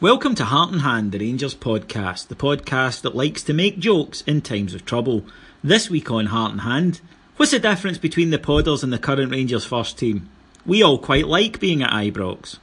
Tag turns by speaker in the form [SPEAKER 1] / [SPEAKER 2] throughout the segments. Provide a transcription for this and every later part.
[SPEAKER 1] Welcome to Heart and Hand, the Rangers podcast, the podcast that likes to make jokes in times of trouble. This week on Heart and Hand, what's the difference between the Podders and the current Rangers first team? We all quite like being at Ibrox.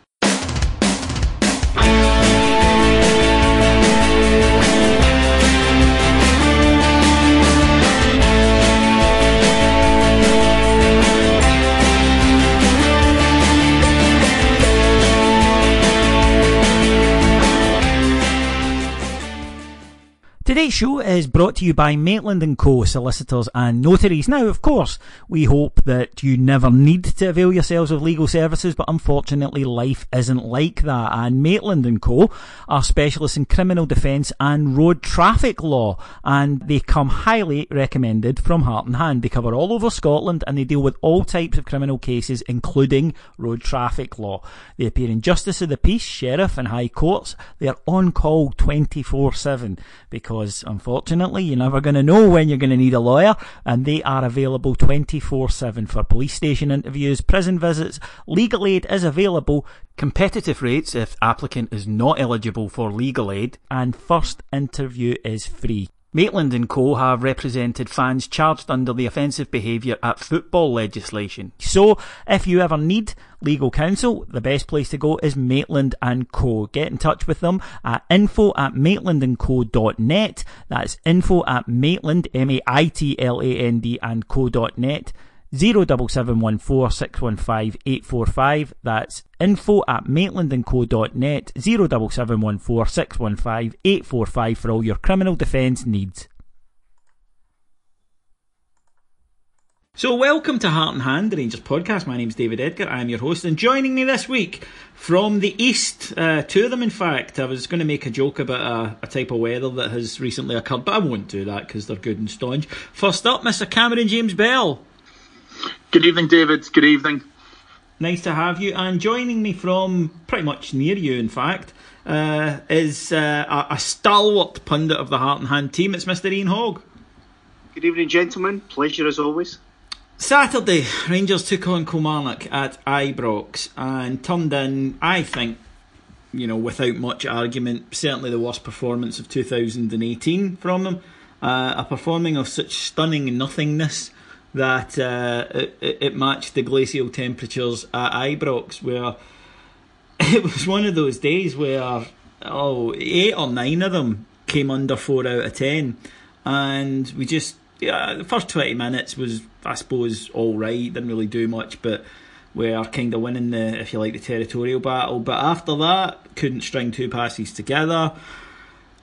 [SPEAKER 1] Today's show is brought to you by Maitland & Co. solicitors and notaries. Now, of course, we hope that you never need to avail yourselves of legal services, but unfortunately life isn't like that. And Maitland & Co. are specialists in criminal defence and road traffic law, and they come highly recommended from Heart and Hand. They cover all over Scotland and they deal with all types of criminal cases, including road traffic law. They appear in Justice of the Peace, Sheriff and High Courts. They are on call 24-7 because because unfortunately you're never going to know when you're going to need a lawyer and they are available 24-7 for police station interviews, prison visits, legal aid is available, competitive rates if applicant is not eligible for legal aid. And first interview is free. Maitland and Co have represented fans charged under the offensive behaviour at football legislation. So, if you ever need legal counsel, the best place to go is Maitland and Co. Get in touch with them at info at maitlandandco.net. That's info at maitland, M-A-I-T-L-A-N-D and co.net. 07714 That's info at maitlandandco.net 07714 for all your criminal defence needs. So, welcome to Heart and Hand, the Rangers podcast. My name is David Edgar. I am your host, and joining me this week from the east, uh, two of them, in fact. I was going to make a joke about a, a, type of weather that has recently occurred, but I won't do that because they're good and staunch. First up, Mr. Cameron James Bell.
[SPEAKER 2] Good evening, David. Good evening.
[SPEAKER 1] Nice to have you. And joining me from pretty much near you, in fact, uh, is uh, a, a, stalwart pundit of the Heart and Hand team. It's Mr. Ian Hogg.
[SPEAKER 3] Good evening, gentlemen. Pleasure as always.
[SPEAKER 1] Saturday, Rangers took on Kilmarnock at Ibrox and turned in, I think, you know, without much argument, certainly the worst performance of 2018 from them. Uh, a performing of such stunning nothingness that uh, it, it, matched the glacial temperatures at Ibrox, where it was one of those days where oh eight or nine of them came under four out of ten, and we just yeah the first twenty minutes was I suppose all right, didn't really do much, but we are kind of winning the if you like the territorial battle. But after that, couldn't string two passes together.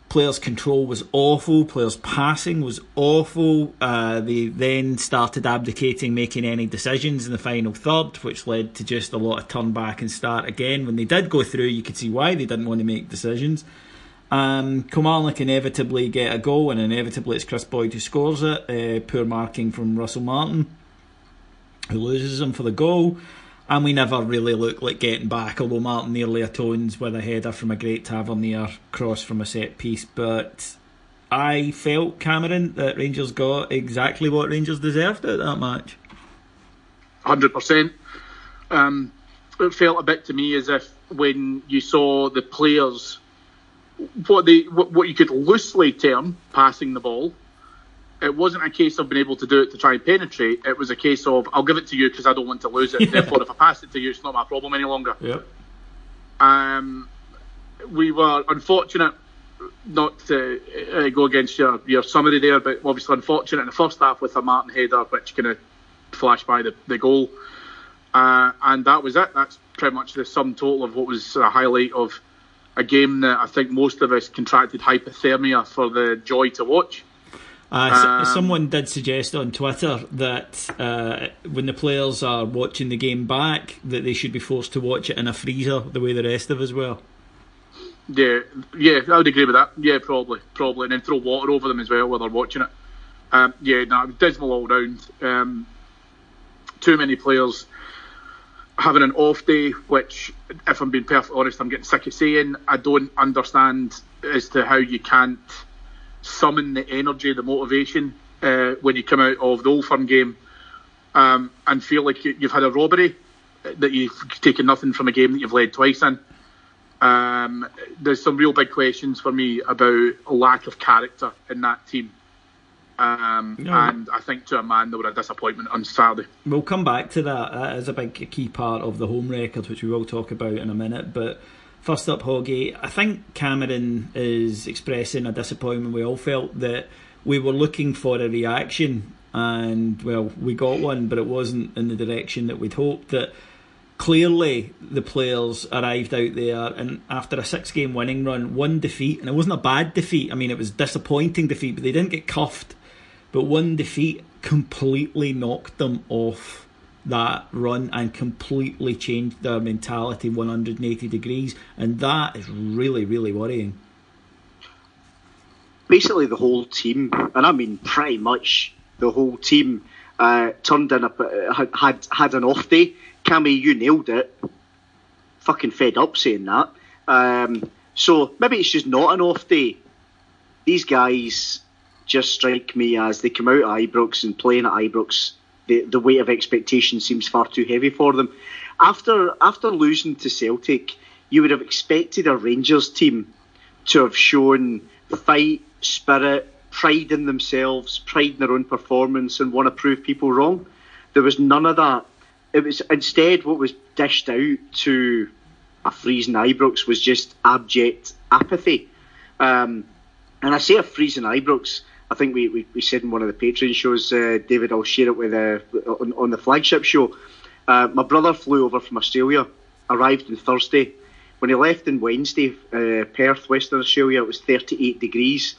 [SPEAKER 1] Players' control was awful. Players' passing was awful. Uh, they then started abdicating making any decisions in the final third, which led to just a lot of turn back and start again. When they did go through, you could see why they didn't want to make decisions. Um, Kilmarnock inevitably get a goal, and inevitably it's Kris Boyd who scores it. Uh, poor marking from Russell Martin, who loses him for the goal and we never really look like getting back, although Martin nearly atones with a header from a great Tavernier cross from a set piece. But I felt, Cameron, that Rangers got exactly what Rangers deserved at that match.
[SPEAKER 2] 100%. Um, it felt a bit to me as if when you saw the players, what they what, what you could loosely term passing the ball, it wasn't a case of being able to do it to try and penetrate. It was a case of I'll give it to you because I don't want to lose it. Yeah. Therefore, if I pass it to you, it's not my problem any longer.
[SPEAKER 1] Yep.
[SPEAKER 2] Um, we were unfortunate not to uh, go against your, your summary there, but obviously unfortunate in the first half with a Martin header, which kind of flashed by the, the goal. Uh, and that was it. That's pretty much the sum total of what was a highlight of a game that I think most of us contracted hypothermia for the joy to watch.
[SPEAKER 1] Uh, um, someone did suggest on Twitter that uh, when the players are watching the game back, that they should be forced to watch it in a freezer the way the rest of us will.
[SPEAKER 2] Yeah, yeah, I would agree with that. Yeah, probably, probably, and then throw water over them as well while they're watching it. Um, yeah, no, dismal all round. Um, too many players having an off day, which, if I'm being perfectly honest, I'm getting sick of saying. I don't understand as to how you can't summon the energy, the motivation uh, when you come out of the Old Firm game um, and feel like you, have had a robbery, that you've taken nothing from a game that you've led twice in. Um, there's some real big questions for me about a lack of character in that team. Um, no. And I think to a man, they were a disappointment on Saturday.
[SPEAKER 1] We'll come back to that. That is a big key part of the home record, which we will talk about in a minute. But first up, Hoggy, I think Cameron is expressing a disappointment. We all felt that we were looking for a reaction, and well, we got one, but it wasn't in the direction that we'd hoped. That clearly the players arrived out there and after a six game winning run, one defeat, and it wasn't a bad defeat. I mean, it was disappointing defeat, but they didn't get cuffed but one defeat completely knocked them off that run and completely changed their mentality 180 degrees. And that is really, really worrying.
[SPEAKER 3] Basically, the whole team, and I mean pretty much the whole team, uh, turned in a had had an off day. Cammy, you nailed it. Fucking fed up saying that. Um, so maybe it's just not an off day. These guys just strike me as they come out at Ibrox and playing at Ibrox, the, the weight of expectation seems far too heavy for them. After after losing to Celtic, you would have expected a Rangers team to have shown fight, spirit, pride in themselves, pride in their own performance, and want to prove people wrong. There was none of that. It was instead what was dished out to a freezing Ibrox was just abject apathy. Um, and I say a freezing Ibrox I think we, we, we said in one of the Patreon shows, uh, David, I'll share it with uh, on, on the flagship show. Uh, my brother flew over from Australia, arrived on Thursday. When he left on Wednesday, uh, Perth, Western Australia, it was 38 degrees.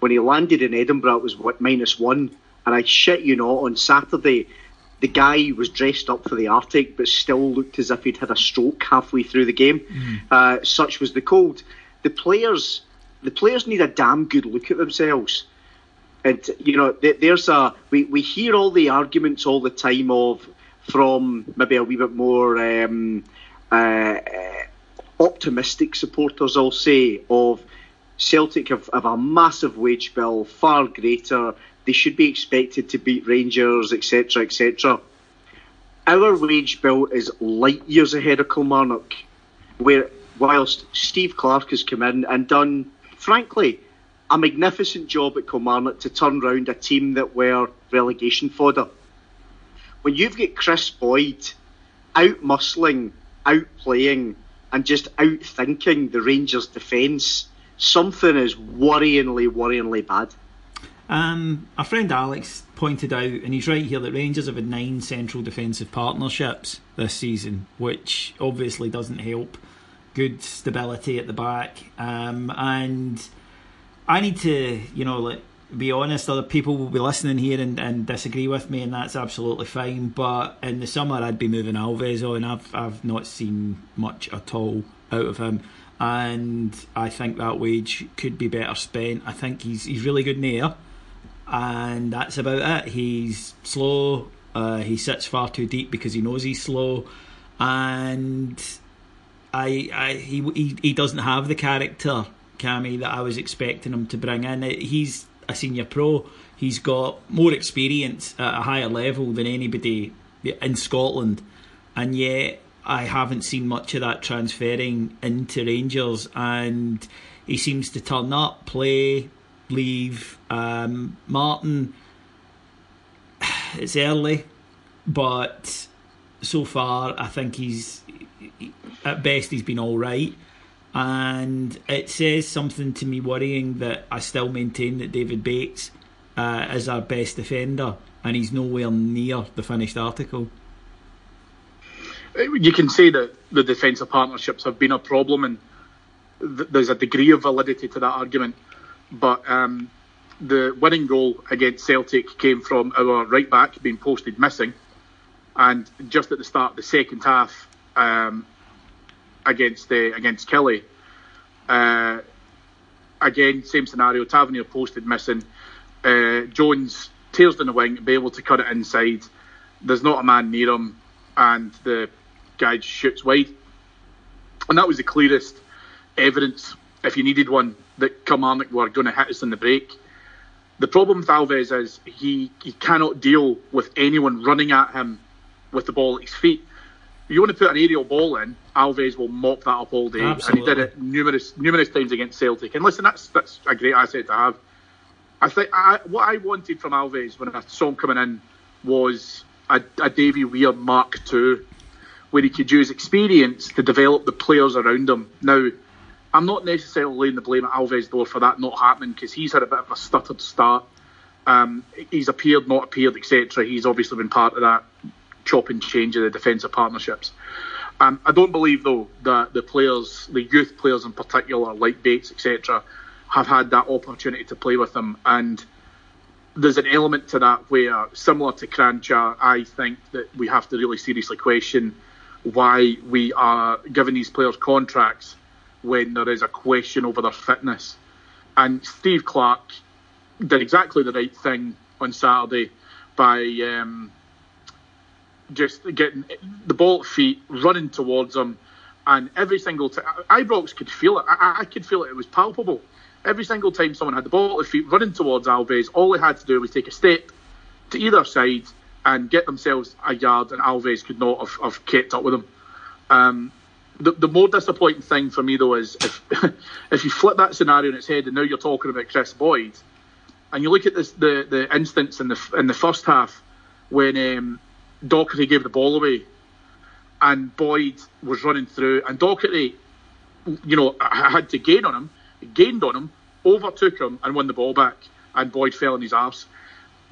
[SPEAKER 3] When he landed in Edinburgh, it was what, minus one. And I shit you not, on Saturday, the guy was dressed up for the Arctic, but still looked as if he'd had a stroke halfway through the game. Mm. Uh, such was the cold. The players, the players need a damn good look at themselves and you know, there's a we, we hear all the arguments all the time of from maybe a wee bit more um, uh, optimistic supporters, I'll say, of Celtic have, have a massive wage bill, far greater. They should be expected to beat Rangers, etc., etc. Our wage bill is light years ahead of Kilmarnock, where whilst Steve Clarke has come in and done, frankly, a magnificent job at Kilmarnock to turn round a team that were relegation fodder. When you've got Kris Boyd out muscling, out playing, and just out thinking the Rangers' defence, something is worryingly, worryingly bad.
[SPEAKER 1] Um, a friend Alex pointed out, and he's right here, that Rangers have had nine central defensive partnerships this season, which obviously doesn't help. Good stability at the back, um, and I need to, you know, like be honest. Other people will be listening here and, and disagree with me, and that's absolutely fine. But in the summer, I'd be moving Alves on. I've I've not seen much at all out of him, and I think that wage could be better spent. I think he's he's really good in the air, and that's about it. He's slow. Uh, he sits far too deep because he knows he's slow, and I, I he, he he doesn't have the character Cammy that I was expecting him to bring in. He's a senior pro. He's got more experience at a higher level than anybody in Scotland, and yet I haven't seen much of that transferring into Rangers. And he seems to turn up, play, leave. Um, Martin, it's early, but so far I think he's at best he's been all right and it says something to me worrying that I still maintain that David Bates uh, is our best defender, and he's nowhere near the finished article.
[SPEAKER 2] You can say that the defensive partnerships have been a problem, and th- there's a degree of validity to that argument. But um, the winning goal against Celtic came from our right back being posted missing, and just at the start of the second half, um, against uh, against Killie. Uh, again, same scenario. Tavernier posted missing. Uh, Jones tails down the wing, be able to cut it inside. There's not a man near him, and the guy shoots wide. And that was the clearest evidence, if you needed one, that Kilmarnock were going to hit us in the break. The problem with Alves is he, he cannot deal with anyone running at him with the ball at his feet you want to put an aerial ball in, Alves will mop that up all day,
[SPEAKER 1] Absolutely.
[SPEAKER 2] and he did it numerous numerous times against Celtic. And listen, that's that's a great asset to have. I think I, what I wanted from Alves when I saw him coming in was a, a Davy Weir Mark II, where he could use experience to develop the players around him. Now, I'm not necessarily laying the blame at Alves door for that not happening because he's had a bit of a stuttered start. Um, he's appeared, not appeared, etc. He's obviously been part of that chop and change of the defensive partnerships. Um, I don't believe though that the players, the youth players in particular, like Bates, etc., have had that opportunity to play with them. And there's an element to that where, similar to Kranjcar, I think that we have to really seriously question why we are giving these players contracts when there is a question over their fitness. And Steve Clarke did exactly the right thing on Saturday by um, just getting the ball at feet, running towards him, and every single time Ibrox could feel it. I, I could feel it. It was palpable. Every single time someone had the ball at feet, running towards Alves, all they had to do was take a step to either side and get themselves a yard, and Alves could not have, have kept up with them. Um, the, the more disappointing thing for me though is if if you flip that scenario in its head, and now you're talking about Kris Boyd, and you look at this the the instance in the in the first half when um, Docherty gave the ball away, and Boyd was running through, and Docherty, you know, had to gain on him, gained on him, overtook him, and won the ball back, and Boyd fell on his arse.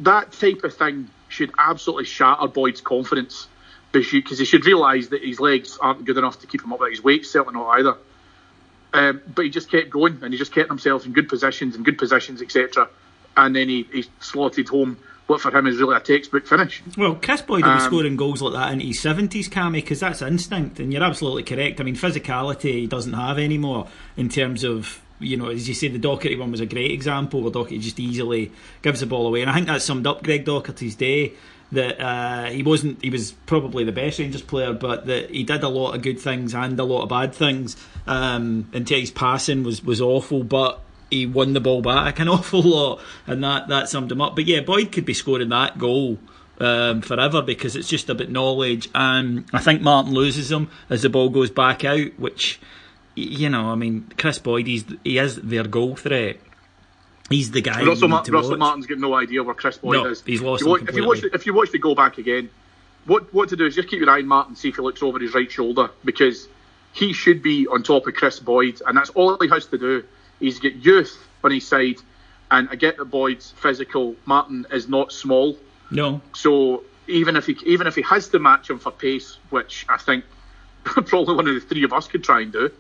[SPEAKER 2] That type of thing should absolutely shatter Boyd's confidence because he should realise that his legs aren't good enough to keep him up with his weight, certainly not either. Um, but he just kept going and he just kept himself in good positions and good positions, etc. And then he, he slotted home what for him is really a textbook finish.
[SPEAKER 1] Well, Kris Boyd will be
[SPEAKER 2] Um,
[SPEAKER 1] scoring goals like that in his 70s, Cammy, because that's instinct, and you're absolutely correct. I mean, physicality he doesn't have anymore in terms of, you know, as you say, the Docherty one was a great example where Docherty just easily gives the ball away. And I think that summed up Greg Docherty's day. That uh, he wasn't, he was probably the best Rangers player, but that he did a lot of good things and a lot of bad things. Um, until his passing was, was awful, but he won the ball back an awful lot, and that, that summed him up. But yeah, Boyd could be scoring that goal um, forever because it's just about knowledge. And I think Martin loses him as the ball goes back out, which, you know, I mean, Kris Boyd, he's, he is their goal threat. He's the guy.
[SPEAKER 2] Russell, Ma-
[SPEAKER 1] to
[SPEAKER 2] Russell. Martin's got no idea where Kris Boyd
[SPEAKER 1] No,
[SPEAKER 2] is.
[SPEAKER 1] he's lost
[SPEAKER 2] If you,
[SPEAKER 1] him
[SPEAKER 2] watch, if you watch the, if you watch the go back again, what what to do is just keep your eye on Martin, see if he looks over his right shoulder because he should be on top of Kris Boyd, and that's all he has to do. He's got youth on his side, and I get that Boyd's physical. Martin is not small,
[SPEAKER 1] No,
[SPEAKER 2] so even if he even if he has to match him for pace, which I think probably one of the three of us could try and do,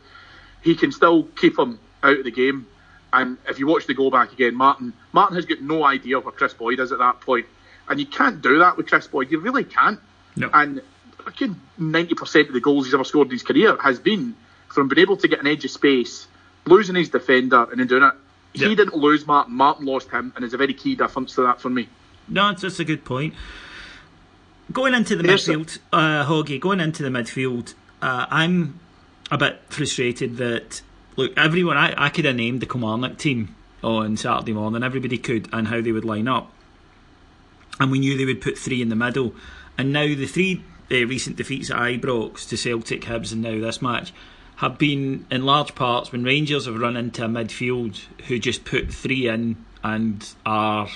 [SPEAKER 2] he can still keep him out of the game. And if you watch the go back again, Martin Martin has got no idea where Kris Boyd is at that point, and you can't do that with Kris Boyd. You really can't.
[SPEAKER 1] no.
[SPEAKER 2] And fucking ninety percent of the goals he's ever scored in his career has been from being able to get an edge of space, losing his defender, and then doing it. He didn't lose Martin. Martin lost him, and there's a very key difference to that for me.
[SPEAKER 1] No, it's just a good point. Going into the midfield, uh, Hoggy, going into the midfield, uh, I'm a bit frustrated that, look, everyone, I, I could have named the Kilmarnock team on Saturday morning, everybody could, and how they would line up. And we knew they would put three in the middle. And now the three uh, recent defeats at Ibrox to Celtic, Hibs, and now this match have been in large parts when Rangers have run into a midfield who just put three in and are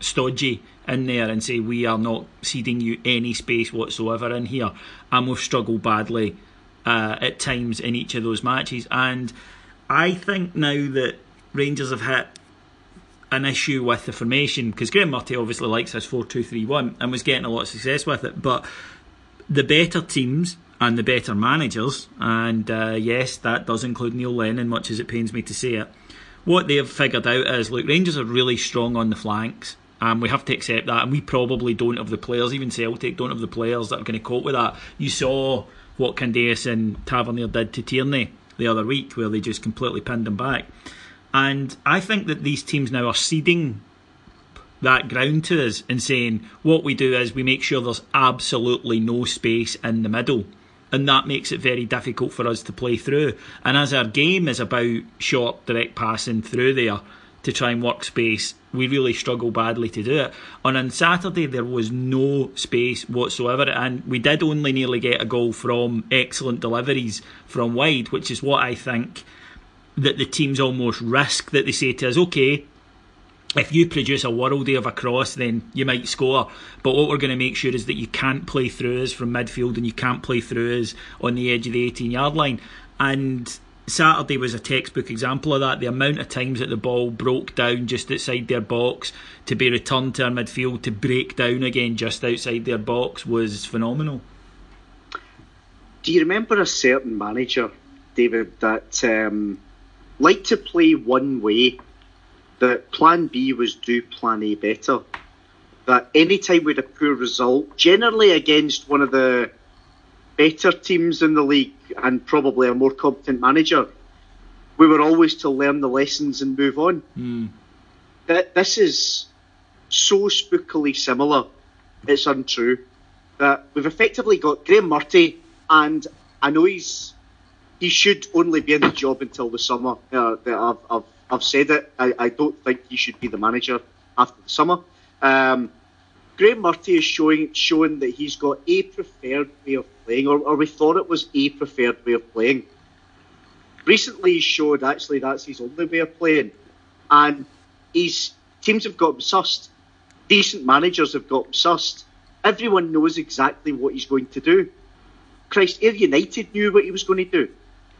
[SPEAKER 1] stodgy in there and say we are not ceding you any space whatsoever in here and we've struggled badly uh, at times in each of those matches. And I think now that Rangers have hit an issue with the formation because Graeme Murty obviously likes his 4-2-3-1 and was getting a lot of success with it but the better teams and the better managers, and uh, yes, that does include Neil Lennon, much as it pains me to say it. What they have figured out is, look, Rangers are really strong on the flanks, and we have to accept that. And we probably don't have the players, even Celtic don't have the players that are going to cope with that. You saw what Candeias and Tavernier did to Tierney the other week, where they just completely pinned him back. And I think that these teams now are ceding that ground to us and saying what we do is we make sure there's absolutely no space in the middle. And that makes it very difficult for us to play through. And as our game is about short, direct passing through there, to try and work space, we really struggle badly to do it. And on Saturday, there was no space whatsoever, and we did only nearly get a goal from excellent deliveries from wide, which is what I think that the teams almost risk that they say to us, okay, if you produce a worldie of a cross, then you might score. But what we're going to make sure is that you can't play through us from midfield and you can't play through us on the edge of the 18 yard line. And Saturday was a textbook example of that. The amount of times that the ball broke down just outside their box to be returned to our midfield to break down again just outside their box was phenomenal.
[SPEAKER 3] Do you remember a certain manager, David, that um, liked to play one way? That plan B was do plan A better. That any time we had a poor result, generally against one of the better teams in the league, and probably a more competent manager, we were always to learn the lessons and move on.
[SPEAKER 1] Mm.
[SPEAKER 3] That this is so spookily similar. It's untrue that we've effectively got Graeme Murty, and I know he's he should only be in the job until the summer. Uh, I've, I've, I've said it. I, I don't think he should be the manager after the summer. Um, Graeme Murty is showing showing that he's got a preferred way of playing, or, or we thought it was a preferred way of playing. Recently, he showed actually that's his only way of playing, and his teams have got him sussed. Decent managers have got him sussed. Everyone knows exactly what he's going to do. Christ, Ayr United knew what he was going to do,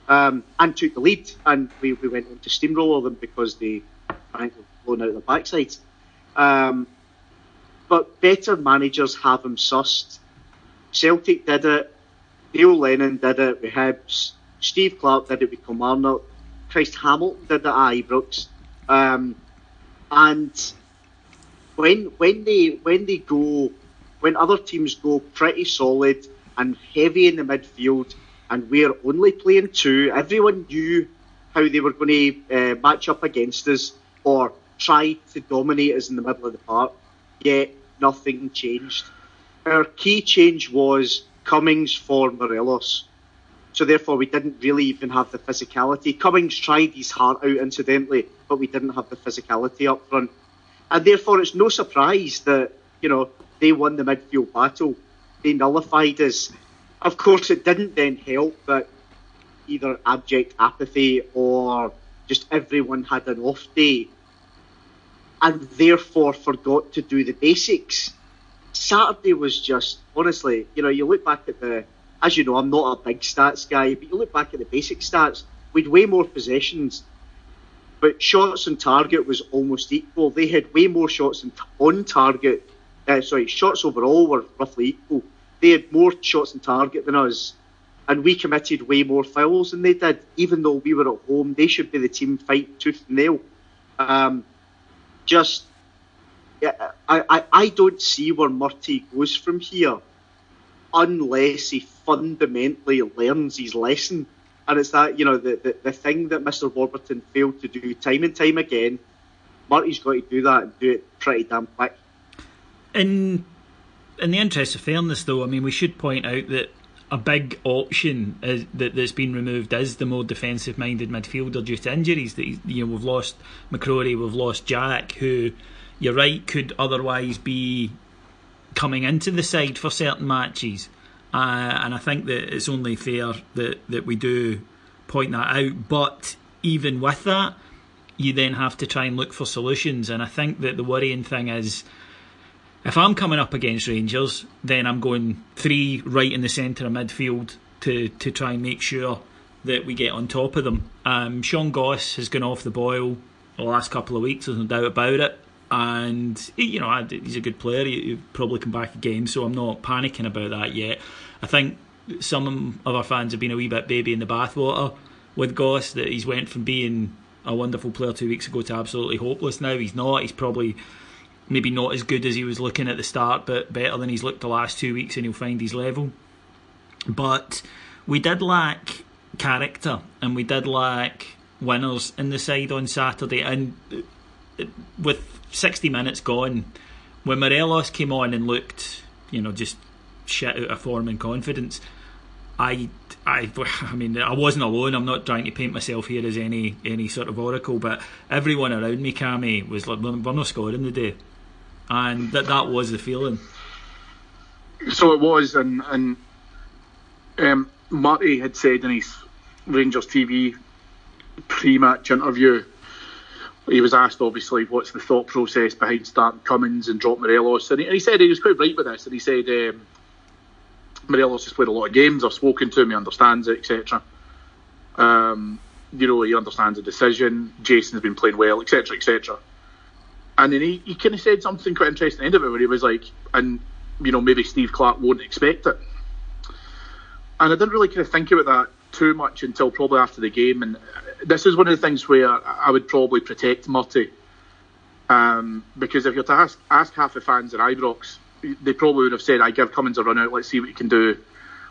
[SPEAKER 3] um, and took the lead, and we, we went on to steamroller them because they, were blown out the backsides. Um, but better managers have them sussed. Celtic did it. Neil Lennon did it with Hibs. Steve Clarke did it with Kilmarnock. Christ Hamilton did it at Ibrox. Um, and when when they when they go when other teams go pretty solid and heavy in the midfield and we're only playing two, everyone knew how they were going to uh, match up against us or try to dominate us in the middle of the park. Yet nothing changed. Our key change was Cummings for Morelos. So therefore, we didn't really even have the physicality. Cummings tried his heart out, incidentally, but we didn't have the physicality up front. And therefore, it's no surprise that you know they won the midfield battle. They nullified us. Of course, it didn't then help that either abject apathy or just everyone had an off day and therefore forgot to do the basics. Saturday was just, honestly, you know, you look back at the, as you know, I'm not a big stats guy, but you look back at the basic stats, we'd way more possessions, but shots on target was almost equal. They had way more shots on target, uh, sorry, shots overall were roughly equal. They had more shots on target than us, and we committed way more fouls than they did, even though we were at home. They should be the team fight tooth and nail. Um, just I, I, I don't see where Murty goes from here unless he fundamentally learns his lesson. And it's that, you know, the, the, the thing that Mr. Warburton failed to do time and time again. Murty's got to do that and do it pretty damn quick.
[SPEAKER 1] In in the interest of fairness, though, I mean, we should point out that a big option is, that, that's been removed is the more defensive minded midfielder due to injuries. That you know we've lost McCrorie, we've lost Jack, who you're right could otherwise be coming into the side for certain matches. Uh, and I think that it's only fair that, that we do point that out. But even with that, you then have to try and look for solutions. And I think that the worrying thing is if I'm coming up against Rangers, then I'm going three right in the centre of midfield to, to try and make sure that we get on top of them. Um, Sean Goss has gone off the boil the last couple of weeks, there's no doubt about it. And he, you know, he's a good player. He'll probably come back again, so I'm not panicking about that yet. I think some of our fans have been a wee bit baby in the bathwater with Goss. That he's went from being a wonderful player two weeks ago to absolutely hopeless now. He's not. He's probably maybe not as good as he was looking at the start, but better than he's looked the last two weeks, and he'll find his level. But we did lack character, and we did lack winners in the side on Saturday, and uh, with 60 minutes gone, when Morelos came on and looked, you know, just shit out of form and confidence, I I, I mean, I wasn't alone. I'm not trying to paint myself here as any any sort of oracle, but everyone around me, Cammy, was like, "We're not scoring the day," and that that was the feeling.
[SPEAKER 2] So it was, and and um, Murty had said in his Rangers TV pre-match interview, he was asked obviously what's the thought process behind starting Cummings and drop Morelos, and he, and he said he was quite right with this, and he said. Um, Morelos has played a lot of games. I've spoken to him. He understands it, etc. Um, you know, he understands the decision. Jason's been playing well, etc., etc. And then he, he kind of said something quite interesting at the end of it, where he was like, and you know, maybe Steve Clarke won't expect it. And I didn't really kind of think about that too much until probably after the game. And this is one of the things where I would probably protect Murty. Um, because if you're to ask, ask half the fans at Ibrox, they probably would have said, "I give Cummings a run out. Let's see what he can do.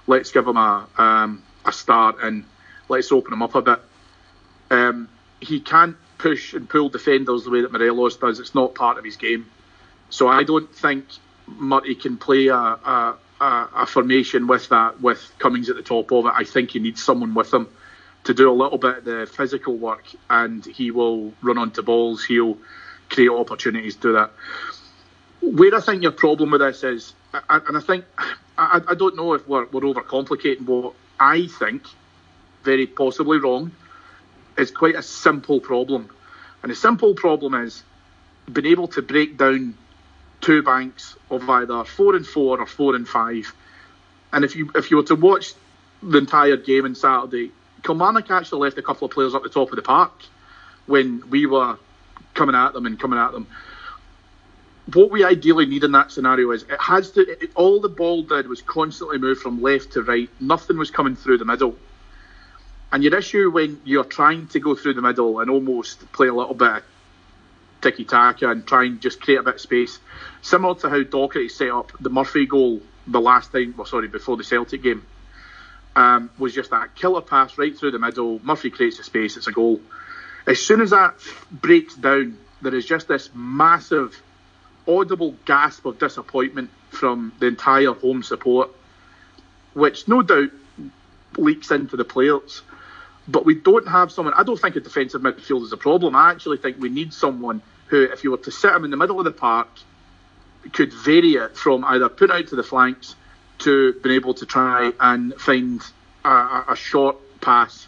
[SPEAKER 2] Let's give him a um, a start and let's open him up a bit." Um, he can't push and pull defenders the way that Morelos does. It's not part of his game. So I don't think Murty can play a, a, a, formation with that with Cummings at the top of it. I think he needs someone with him to do a little bit of the physical work, and he will run onto balls. He'll create opportunities to do that where I think your problem with this is, and I think I, I don't know if we're, we're overcomplicating what I think, very possibly wrong, is quite a simple problem. And the simple problem is being able to break down two banks of either four and four or four and five. And if you if you were to watch the entire game on Saturday, Kilmarnock actually left a couple of players up the top of the park when we were coming at them and coming at them what we ideally need in that scenario is it has to. It, all the ball did was constantly move from left to right. Nothing was coming through the middle. And your issue when you're trying to go through the middle and almost play a little bit tiki taka and try and just create a bit of space, similar to how Docherty set up the Murphy goal the last time, well, sorry, before the Celtic game, um, was just that killer pass right through the middle. Murphy creates a space, it's a goal. As soon as that breaks down, there is just this massive audible gasp of disappointment from the entire home support, which no doubt leaks into the players. But we don't have someone. I don't think a defensive midfield is a problem. I actually think we need someone who, if you were to sit him in the middle of the park, could vary it from either put out to the flanks to being able to try and find a, a short pass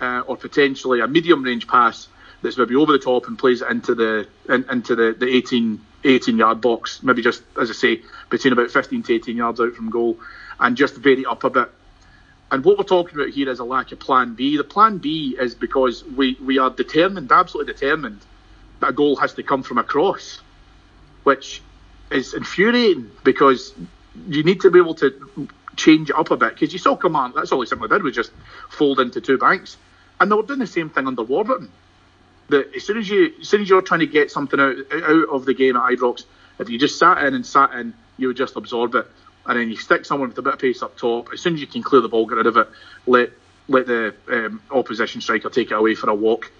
[SPEAKER 2] uh, or potentially a medium range pass that's maybe over the top and plays into the in, into the, the 18 18 yard box, maybe just, as I say, between about 15 to 18 yards out from goal, and just vary it up a bit. And what we're talking about here is a lack of plan B. The plan B is because we, we are determined, absolutely determined, that a goal has to come from a cross, which is infuriating because you need to be able to change it up a bit. Because you saw command, that's all he simply did was just fold into two banks. And they were doing the same thing under Warburton that as soon as you as soon as you're trying to get something out out of the game at Ibrox, if you just sat in and sat in, you would just absorb it, and then you stick someone with a bit of pace up top. As soon as you can clear the ball, get rid of it, let let the um, opposition striker take it away for a walk,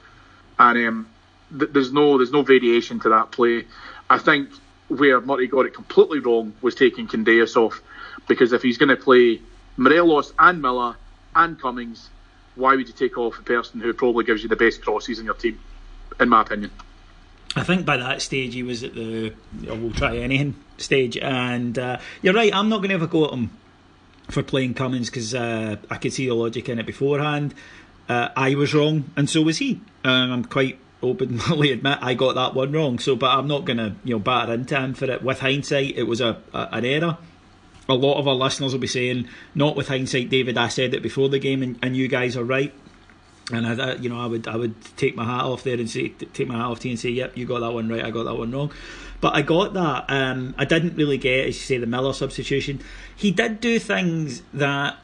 [SPEAKER 2] and um, th- there's no there's no variation to that play. I think where Murty got it completely wrong was taking Candeias off, because if he's going to play Morelos and Miller and Cummings, why would you take off a person who probably gives you the best crosses in your team? in my opinion.
[SPEAKER 1] I think by that stage he was at the oh, we'll try anything stage, and uh, you're right. I'm not going to ever go at him for playing Cummings because uh, I could see the logic in it beforehand. Uh, I was wrong, and so was he. Um, I'm quite openly admit I got that one wrong. So, but I'm not going to you know batter into him for it. With hindsight, it was a, a an error. A lot of our listeners will be saying, not with hindsight, David. I said it before the game, and, and you guys are right and I, you know, I would I would take my hat off there and say, take my hat off to you and say, yep, you got that one right, I got that one wrong. But I got that. Um, I didn't really get, as you say, the Miller substitution. He did do things that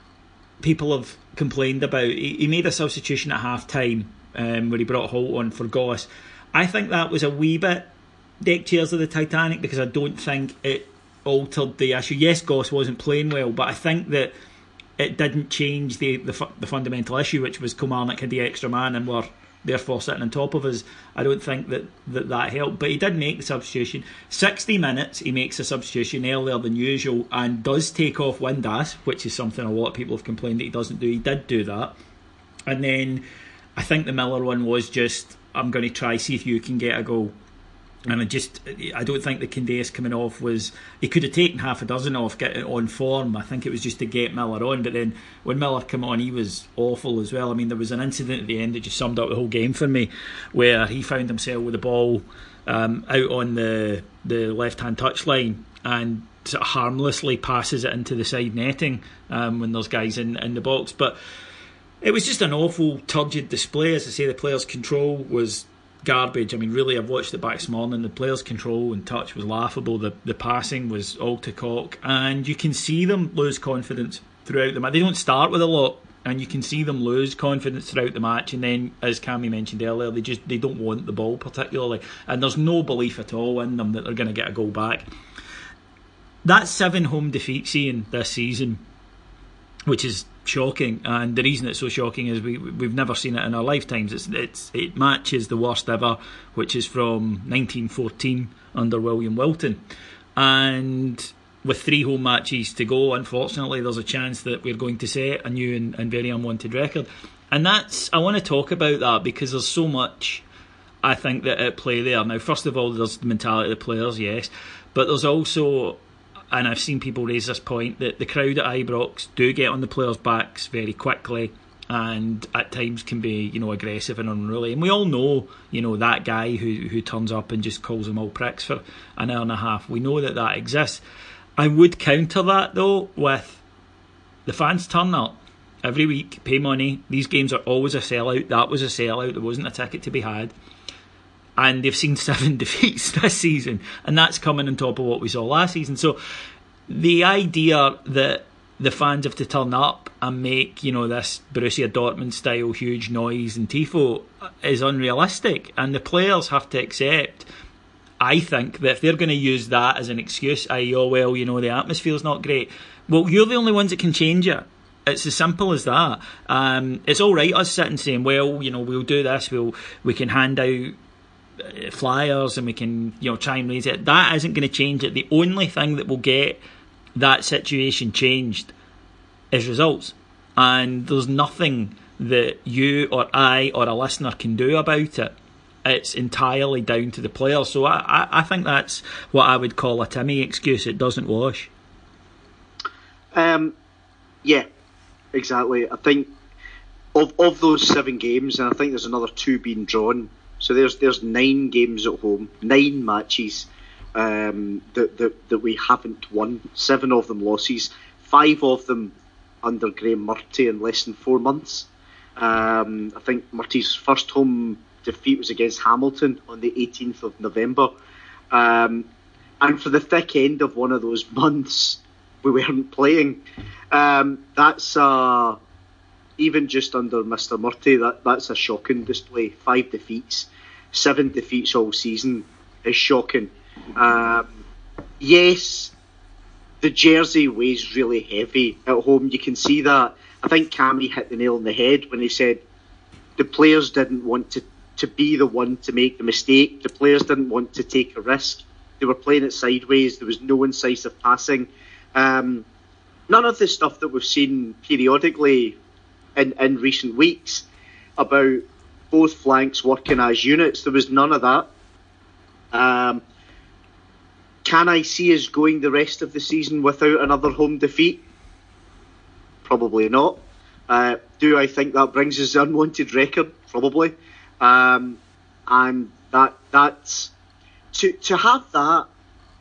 [SPEAKER 1] people have complained about. He, he made a substitution at half time um, where he brought Holt on for Goss. I think that was a wee bit deck chairs of the Titanic because I don't think it altered the issue. Yes, Goss wasn't playing well, but I think that it didn't change the the, the fundamental issue, which was Kilmarnock had the extra man and were therefore sitting on top of us. I don't think that that, that helped. But he did make the substitution. 60 minutes, he makes a substitution earlier than usual and does take off Windass, which is something a lot of people have complained that he doesn't do. He did do that. And then I think the Miller one was just, I'm going to try, see if you can get a goal. And I just, I don't think the Candeias coming off was. He could have taken half a dozen off, get it on form. I think it was just to get Miller on. But then when Miller came on, he was awful as well. I mean, there was an incident at the end that just summed up the whole game for me, where he found himself with the ball um, out on the the left hand touchline and sort of harmlessly passes it into the side netting um, when there's guys in in the box. But it was just an awful turgid display. As I say, the players' control was garbage. I mean, really, I've watched it back this morning. The players' control and touch was laughable. The the passing was all to cock, and you can see them lose confidence throughout the match. They don't start with a lot, and you can see them lose confidence throughout the match. And then, as Cammy mentioned earlier, they just they don't want the ball particularly, and there's no belief at all in them that they're going to get a goal back. That seven home defeats, Ian, this season, which is shocking. And the reason it's so shocking is we we've never seen it in our lifetimes. It's it's it matches the worst ever, which is from 1914 under William Wilton, and with three home matches to go, unfortunately, there's a chance that we're going to set a new and, and very unwanted record. And that's I want to talk about that because there's so much I think that at play there. Now, first of all, there's the mentality of the players, yes, but there's also and I've seen people raise this point that the crowd at Ibrox do get on the players' backs very quickly and at times can be, you know, aggressive and unruly. And we all know, you know, that guy who, who turns up and just calls them all pricks for an hour and a half. We know that that exists. I would counter that though with the fans turn up every week, pay money. These games are always a sellout. That was a sellout. There wasn't a ticket to be had and they've seen seven defeats this season, and that's coming on top of what we saw last season. So the idea that the fans have to turn up and make you know this Borussia Dortmund style huge noise and tifo is unrealistic, and the players have to accept. I think that if they're going to use that as an excuse, i.e., oh well, you know the atmosphere's not great. Well, you're the only ones that can change it. It's as simple as that. Um, it's all right us sitting saying, well, you know, we'll do this. We'll we can hand out flyers and we can you know try and raise it. That isn't going to change it. The only thing that will get that situation changed is results, and there's nothing that you or I or a listener can do about it. It's entirely down to the players. So I, I, I think that's what I would call a Timmy excuse. It doesn't wash.
[SPEAKER 3] Um, yeah, exactly. I think of of those seven games, and I think there's another two being drawn so there's there's nine games at home, nine matches um, that, that that we haven't won. Seven of them losses, five of them under Graeme Murty in less than four months. Um, I think Murty's first home defeat was against Hamilton on the 18th of November. Um, and for the thick end of one of those months, we weren't playing. Um, that's uh, even just under Mr. Murty, that, that's a shocking display. Five defeats seven defeats all season is shocking. Um, yes, the jersey weighs really heavy at home. You can see that. I think Cammy hit the nail on the head when he said the players didn't want to, to be the one to make the mistake. The players didn't want to take a risk. They were playing it sideways. There was no incisive passing. Um, none of the stuff that we've seen periodically in, in recent weeks about both flanks working as units. There was none of that. Um, can I see us going the rest of the season without another home defeat? Probably not. Uh, do I think that brings us an unwanted record? Probably. Um, and that that's to to have that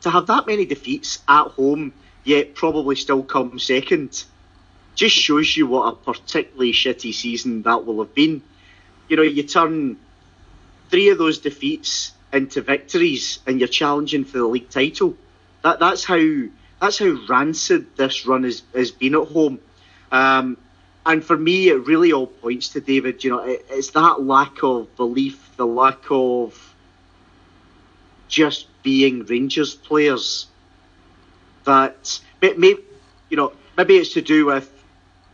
[SPEAKER 3] to have that many defeats at home, yet probably still come second, just shows you what a particularly shitty season that will have been you know, you turn three of those defeats into victories, and you're challenging for the league title. That that's how that's how rancid this run has, has been at home. Um, and for me, it really all points to David. You know, it, it's that lack of belief, the lack of just being Rangers players. That maybe you know maybe it's to do with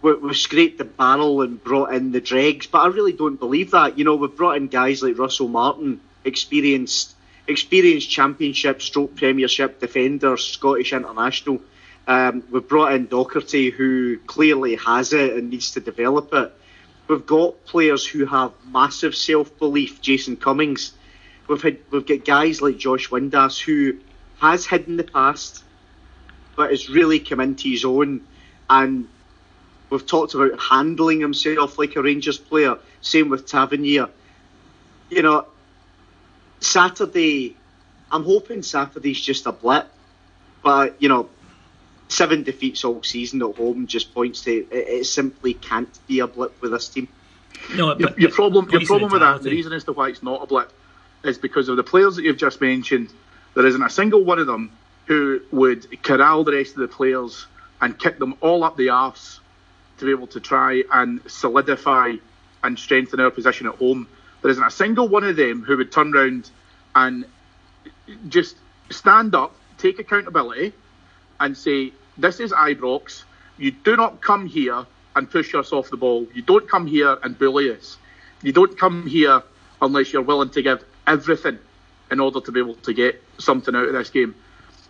[SPEAKER 3] we, we've scraped the barrel and brought in the dregs, but I really don't believe that. You know, we've brought in guys like Russell Martin, experienced experienced championship, stroke premiership defender, Scottish international. Um, we've brought in Docherty, who clearly has it and needs to develop it. We've got players who have massive self belief. Jason Cummings. We've had we've got guys like Josh Windass who has hidden the past, but has really come into his own. And we've talked about handling himself like a Rangers player. Same with Tavernier. You know, Saturday. I'm hoping Saturday's just a blip, but uh, you know, seven defeats all season at home just points to it, it simply can't be a blip with this team.
[SPEAKER 2] No, your, your problem, your problem with that, the reason as to why it's not a blip, is because of the players that you've just mentioned. There isn't a single one of them who would corral the rest of the players and kick them all up the arse to be able to try and solidify and strengthen our position at home. There isn't a single one of them who would turn around and just stand up, take accountability, and say, This is Ibrox. You do not come here and push us off the ball. You don't come here and bully us. You don't come here unless you're willing to give everything in order to be able to get something out of this game.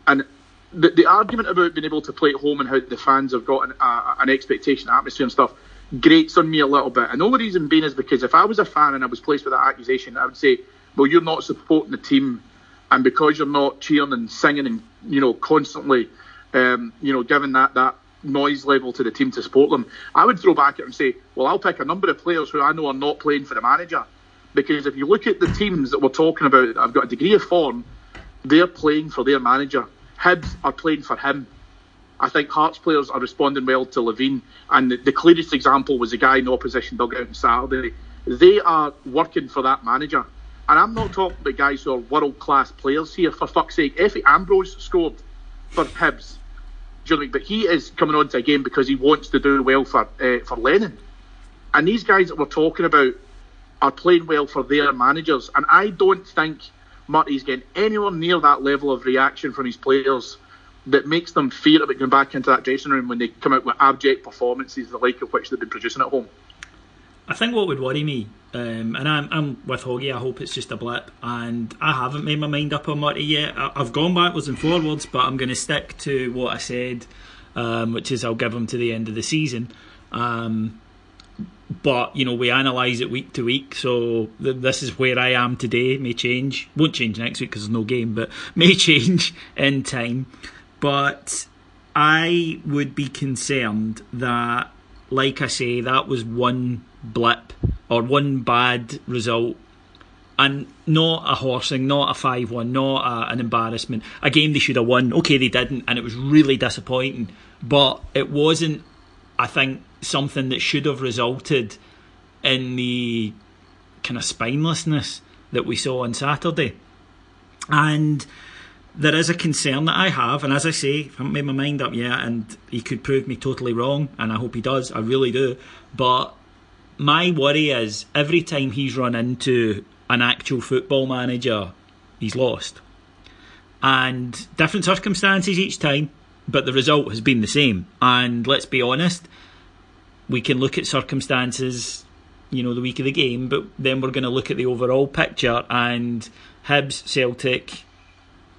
[SPEAKER 2] And the, the argument about being able to play at home and how the fans have got an, uh, an expectation, atmosphere and stuff, grates on me a little bit. And the only reason being is because if I was a fan and I was placed with that accusation, I would say, well, you're not supporting the team, and because you're not cheering and singing and you know constantly, um, you know, giving that that noise level to the team to support them, I would throw back at and say, well, I'll pick a number of players who I know are not playing for the manager, because if you look at the teams that we're talking about, I've got a degree of form, they're playing for their manager. Hibs are playing for him. I think Hearts players are responding well to Levein, and the, the clearest example was the guy in the opposition dugout on Saturday. They are working for that manager. And I'm not talking about guys who are world class players here, for fuck's sake. Efe Ambrose scored for Hibs. But he is coming on to a game because he wants to do well for uh, for Lennon. And these guys that we're talking about are playing well for their managers. And I don't think Murty's getting anywhere near that level of reaction from his players that makes them fear about going back into that dressing room when they come out with abject performances, the like of which they've been producing at home.
[SPEAKER 1] I think what would worry me, um, and I'm, I'm with Hoggy, I hope it's just a blip, and I haven't made my mind up on Murty yet. I, have gone backwards and forwards, but I'm going to stick to what I said, um, which is I'll give him to the end of the season. Um, but you know we analyse it week to week, so th- this is where I am today. May change, won't change next week because there's no game, but may change in time. But I would be concerned that, like I say, that was one blip or one bad result and not a horsing, not a 5 1, not a, an embarrassment. A game they should have won. Okay, they didn't, and it was really disappointing. But it wasn't, I think, something that should have resulted in the kind of spinelessness that we saw on Saturday. And there is a concern that I have, and as I say, I haven't made my mind up yet, and he could prove me totally wrong, and I hope he does, I really do. But my worry is every time he's run into an actual football manager, he's lost. And different circumstances each time, but the result has been the same. And let's be honest, we can look at circumstances, you know, the week of the game, but then we're going to look at the overall picture. And Hibs, Celtic,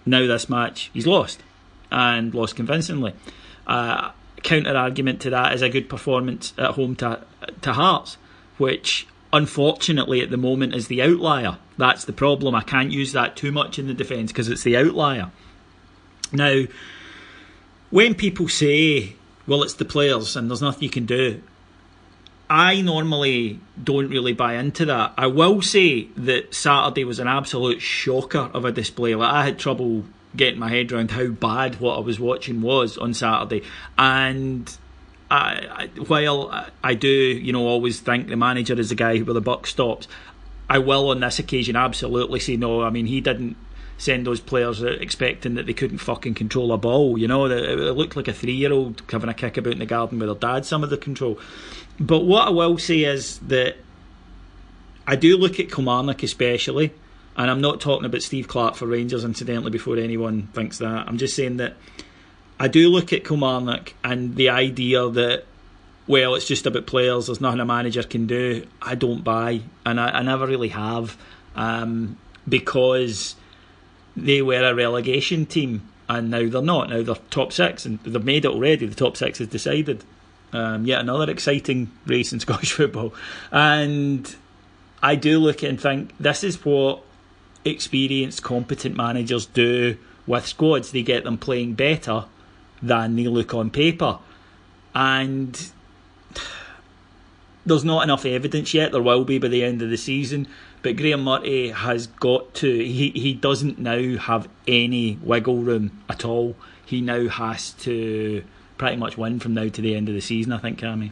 [SPEAKER 1] now this match, he's lost and lost convincingly. Uh, counter argument to that is a good performance at home to to Hearts which unfortunately at the moment is the outlier. That's the problem. I can't use that too much in the defence because it's the outlier. Now, when people say, well, it's the players and there's nothing you can do, I normally don't really buy into that. I will say that Saturday was an absolute shocker of a display. Like I had trouble getting my head around how bad what I was watching was on Saturday, and I, I, while I do, you know, always think the manager is the guy where the buck stops, I will on this occasion absolutely say no. I mean, he didn't send those players expecting that they couldn't fucking control a ball. You know, it looked like a three-year-old having a kick about in the garden with their dad. Some of the control, but what I will say is that I do look at Kilmarnock especially, and I'm not talking about Steve Clarke for Rangers, incidentally, before anyone thinks that. I'm just saying that I do look at Kilmarnock and the idea that well, it's just about players. There's nothing a manager can do. I don't buy, and I, I never really have, um, because they were a relegation team, and now they're not. Now they're top six, and they've made it already. The top six is decided. Um, yet another exciting race in Scottish football, and I do look and think this is what experienced, competent managers do with squads. They get them playing better than they look on paper, and there's not enough evidence yet. There will be by the end of the season. But Graeme Murty has got to. He he doesn't now have any wiggle room at all. He now has to pretty much win from now to the end of the season. I think, Cammy.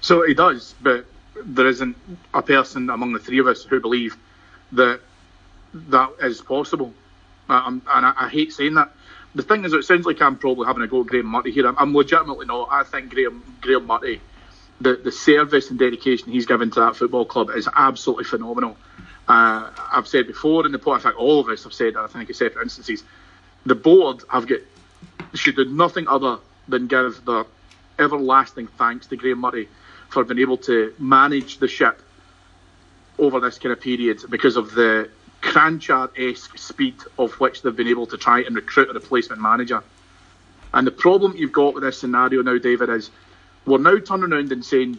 [SPEAKER 2] So he does, but there isn't a person among the three of us who believe that that is possible. Um, and I, I, hate saying that. The thing is, it sounds like I'm probably having a go at Graeme Murty here. I'm, I'm legitimately not. I think Graham, Graeme Murty the, the service and dedication he's given to that football club is absolutely phenomenal. Uh, I've said before in the pod, in fact, all of us have said, I think said for instances, the board have got should do nothing other than give their everlasting thanks to Graeme Murty for being able to manage the ship over this kind of period because of the Kranjcar-esque speed of which they've been able to try and recruit a replacement manager. And the problem you've got with this scenario now, David, is we're now turning around and saying,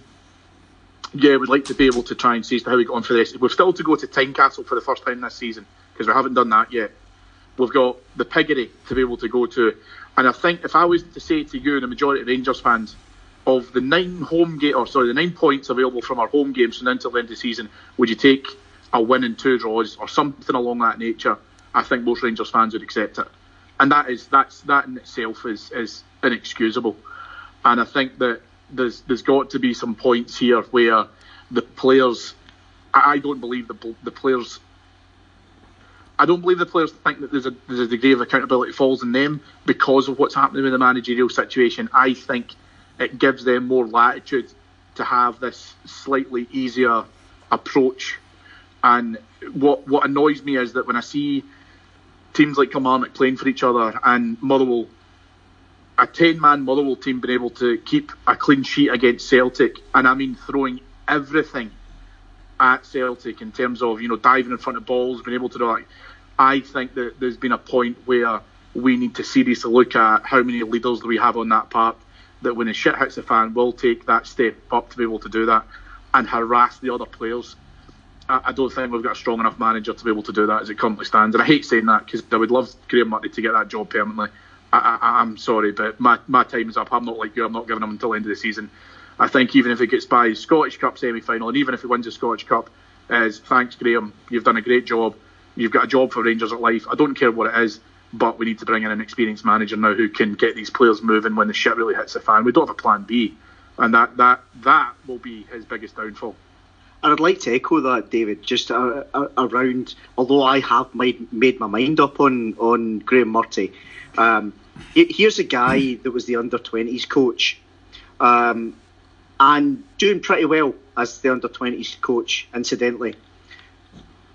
[SPEAKER 2] yeah, we'd like to be able to try and see how we get on for this. We've still to go to Tynecastle for the first time this season because we haven't done that yet. We've got the Piggery to be able to go to. And I think if I was to say to you and the majority of Rangers fans, of the nine home game, or sorry, the nine points available from our home games from now until the end of the season, would you take a win and two draws or something along that nature? I think most Rangers fans would accept it, and that is that's that in itself is is inexcusable. And I think that there's there's got to be some points here where the players. I don't believe the the players. I don't believe the players think that there's a there's a degree of accountability falls on them because of what's happening in the managerial situation. I think it gives them more latitude to have this slightly easier approach. And what what annoys me is that when I see teams like Kilmarnock playing for each other and Motherwell a 10 man Motherwell team been able to keep a clean sheet against Celtic, and I mean throwing everything at Celtic in terms of, you know, diving in front of balls, being able to do that. I think that there's been a point where we need to seriously look at how many leaders do we have on that part that when the shit hits the fan will take that step up to be able to do that and harass the other players. I, I don't think we've got a strong enough manager to be able to do that as it currently stands. And I hate saying that because I would love Graeme Murty to get that job permanently. I, am sorry, but my, my time is up. I'm not like you. I'm not giving him until the end of the season. I think even if he gets by Scottish Cup semi final, and even if he wins the Scottish Cup, is thanks, Graeme. You've done a great job. You've got a job for Rangers at life. I don't care what it is, but we need to bring in an experienced manager now who can get these players moving when the shit really hits the fan. We don't have a plan B, and that that that will be his biggest downfall.
[SPEAKER 3] And I'd like to echo that, David, just uh, uh, around. Although I have made made my mind up on on Graeme Murty, um, here's a guy that was the under 20s coach um, and doing pretty well as the under 20s coach, incidentally.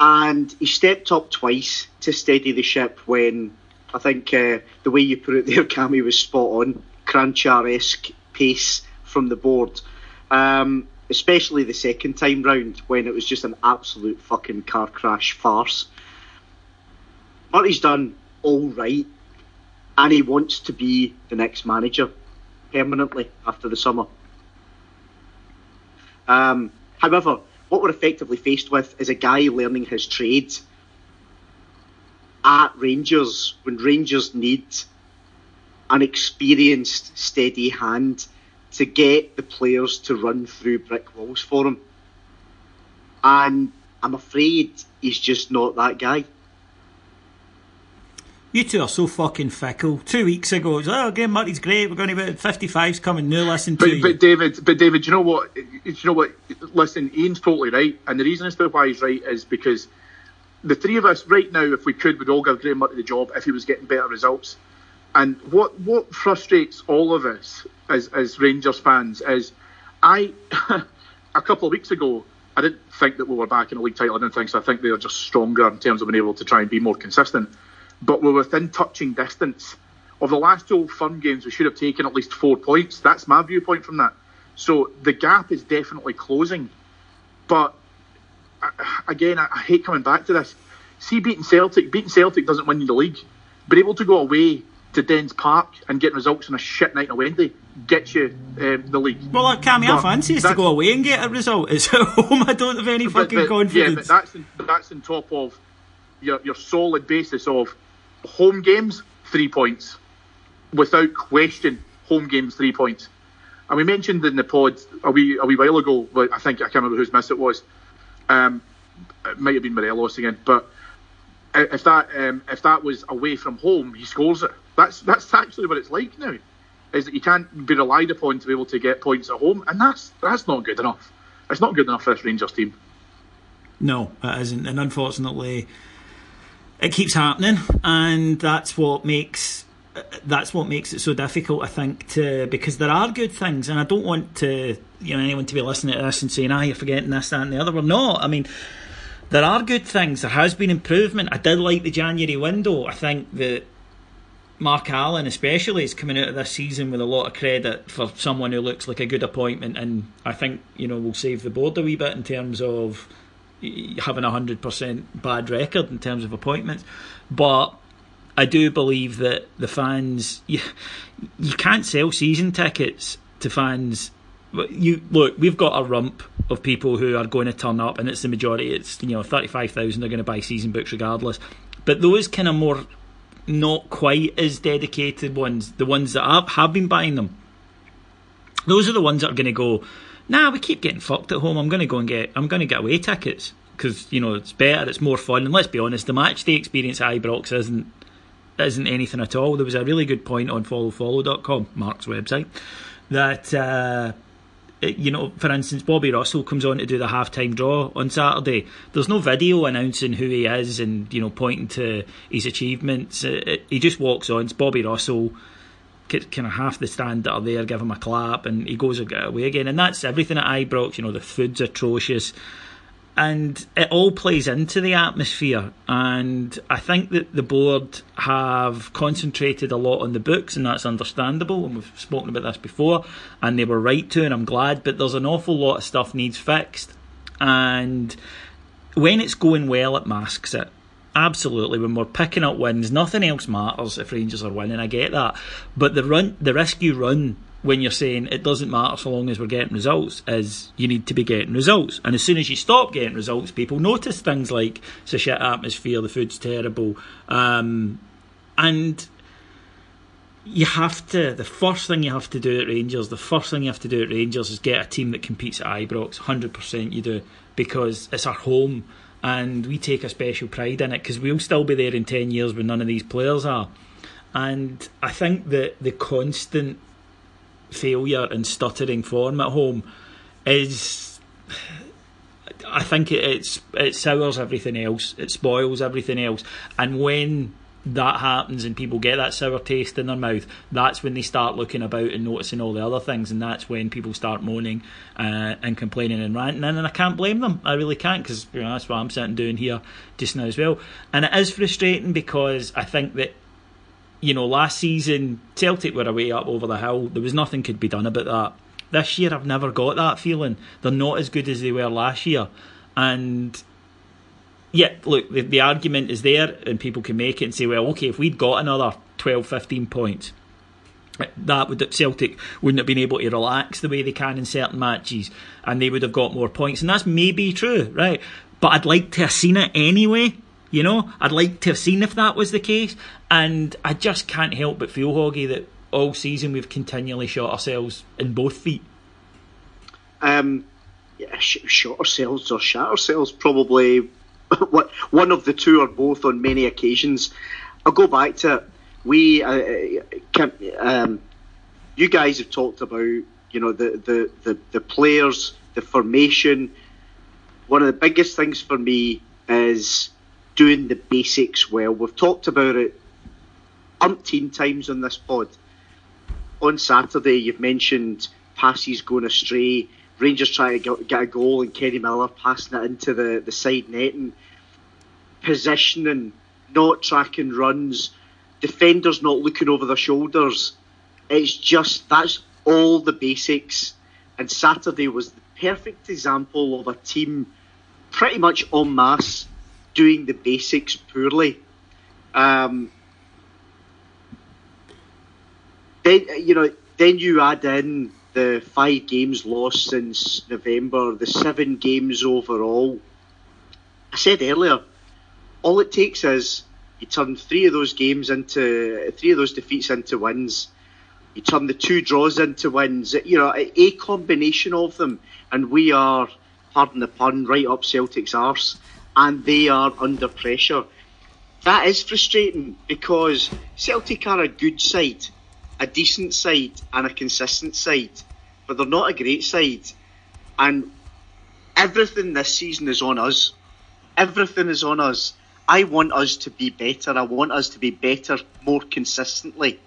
[SPEAKER 3] And he stepped up twice to steady the ship when I think uh, the way you put it there, Cammy, was spot on. Kranjcar esque pace from the board. Um, especially the second time round when it was just an absolute fucking car crash farce. Murty's done all right and he wants to be the next manager permanently after the summer. Um, however, what we're effectively faced with is a guy learning his trade at Rangers when Rangers need an experienced, steady hand to get the players to run through brick walls for him. And I'm afraid he's just not that guy.
[SPEAKER 1] You two are so fucking fickle. Two weeks ago, it was, oh, Graeme Murty's great. We're going to be 55's coming. No, listen to
[SPEAKER 2] but,
[SPEAKER 1] you.
[SPEAKER 2] But David, but David, you know what? You know what? Listen, Ian's totally right, and the reason as to why he's right is because the three of us right now, if we could, would all give Graeme Murty the job if he was getting better results. And what what frustrates all of us as as Rangers fans is, I a couple of weeks ago. I didn't think that we were back in a league title. I didn't think so. I think they were just stronger in terms of being able to try and be more consistent but we're within touching distance of the last two Old Firm games, we should have taken at least four points. That's my viewpoint from that. So the gap is definitely closing. But again, I, hate coming back to this. See, beating Celtic, beating Celtic doesn't win you the league. But able to go away to Dens Park and get results on a shit night on Wednesday gets you um, the league.
[SPEAKER 1] Well, like Cammy, I fancy is to go away and get a result. It's at home. I don't have any but, fucking
[SPEAKER 2] but,
[SPEAKER 1] confidence.
[SPEAKER 2] Yeah, but that's in, that's on top of your your solid basis of home games, three points, without question. Home games, three points. And we mentioned in the pod a wee a wee while ago. I think I can't remember whose miss it was. Um, it might have been Morelos again, but if that um, if that was away from home, he scores it. That's that's actually what it's like now. Is that you can't be relied upon to be able to get points at home, and that's that's not good enough. It's not good enough for this Rangers team.
[SPEAKER 1] No, it isn't, and unfortunately, it keeps happening, and that's what makes that's what makes it so difficult. I think to because there are good things, and I don't want to you know anyone to be listening to this and saying, "Ah, you're forgetting this, that, and the other." Well, no, I mean there are good things. There has been improvement. I did like the January window. I think that Mark Allen, especially, is coming out of this season with a lot of credit for someone who looks like a good appointment, and I think you know will save the board a wee bit in terms of having a hundred percent bad record in terms of appointments. But I do believe that the fans, you, you can't sell season tickets to fans you look, we've got a rump of people who are going to turn up, and it's the majority. It's you know thirty five thousand are going to buy season books regardless. But those kind of more not quite as dedicated ones, the ones that have, have been buying them, those are the ones that are going to go. Nah, we keep getting fucked at home. I'm going to go and get. I'm going to get away tickets because you know it's better, it's more fun, and let's be honest, the match day experience at Ibrox isn't isn't anything at all. There was a really good point on followfollow.com, Mark's website, that. Uh, you know, for instance, Bobby Russell comes on to do the halftime draw on Saturday. There's no video announcing who he is and you know pointing to his achievements. he just walks on. It's Bobby Russell. Kind of half the stand that are there give him a clap, and he goes away again. And that's everything at Ibrox. You know, the food's atrocious and it all plays into the atmosphere. And I think that the board have concentrated a lot on the books, and that's understandable. And we've spoken about this before, and they were right to, and I'm glad. But there's an awful lot of stuff needs fixed, and when it's going well, it masks it. Absolutely, when we're picking up wins, nothing else matters if Rangers are winning. I get that, but the run, the risk you run when you're saying it doesn't matter so long as we're getting results is you need to be getting results. And as soon as you stop getting results, people notice things like a shit atmosphere, the food's terrible. Um, and you have to, the first thing you have to do at Rangers, the first thing you have to do at Rangers is get a team that competes at Ibrox. 100% you do, because it's our home and we take a special pride in it because we'll still be there in 10 years when none of these players are. And I think that the constant failure and stuttering form at home is I think it, it's it sours everything else. It spoils everything else. And when that happens and people get that sour taste in their mouth, that's when they start looking about and noticing all the other things, and that's when people start moaning uh, and complaining and ranting. And, and I can't blame them. I really can't because you know, that's what I'm sitting doing here just now as well. And it is frustrating because I think that you know, last season Celtic were away up over the hill. There was nothing could be done about that. This year, I've never got that feeling. They're not as good as they were last year, and yeah, look, the, the argument is there, and people can make it and say, well, okay, if we'd got another 12, 15 points, that would Celtic wouldn't have been able to relax the way they can in certain matches, and they would have got more points, and that's maybe true, right? But I'd like to have seen it anyway. You know, I'd like to have seen if that was the case, and I just can't help but feel, Hoggy, that all season we've continually shot ourselves in both feet.
[SPEAKER 3] Um, yeah, shot ourselves or shot ourselves, probably one of the two or both on many occasions. I'll go back to we. Uh, can, um, you guys have talked about you know the, the the the players, the formation. One of the biggest things for me is doing the basics well. We've talked about it umpteen times on this pod. On Saturday, you've mentioned passes going astray, Rangers trying to get a goal, and Kenny Miller passing it into the, the side net and positioning, not tracking runs. defenders not looking over their shoulders. It's just that's all the basics. And Saturday was the perfect example of a team pretty much en masse doing the basics poorly. Um, then you know, then you add in the five games lost since November, the seven games overall. I said earlier, all it takes is you turn three of those games into three of those defeats into wins. You turn the two draws into wins. You know, a, combination of them, and we are, pardon the pun, right up Celtic's arse, and they are under pressure. That is frustrating because Celtic are a good side, a decent side, and a consistent side, but they're not a great side. And everything this season is on us. Everything is on us. I want us to be better. I want us to be better more consistently.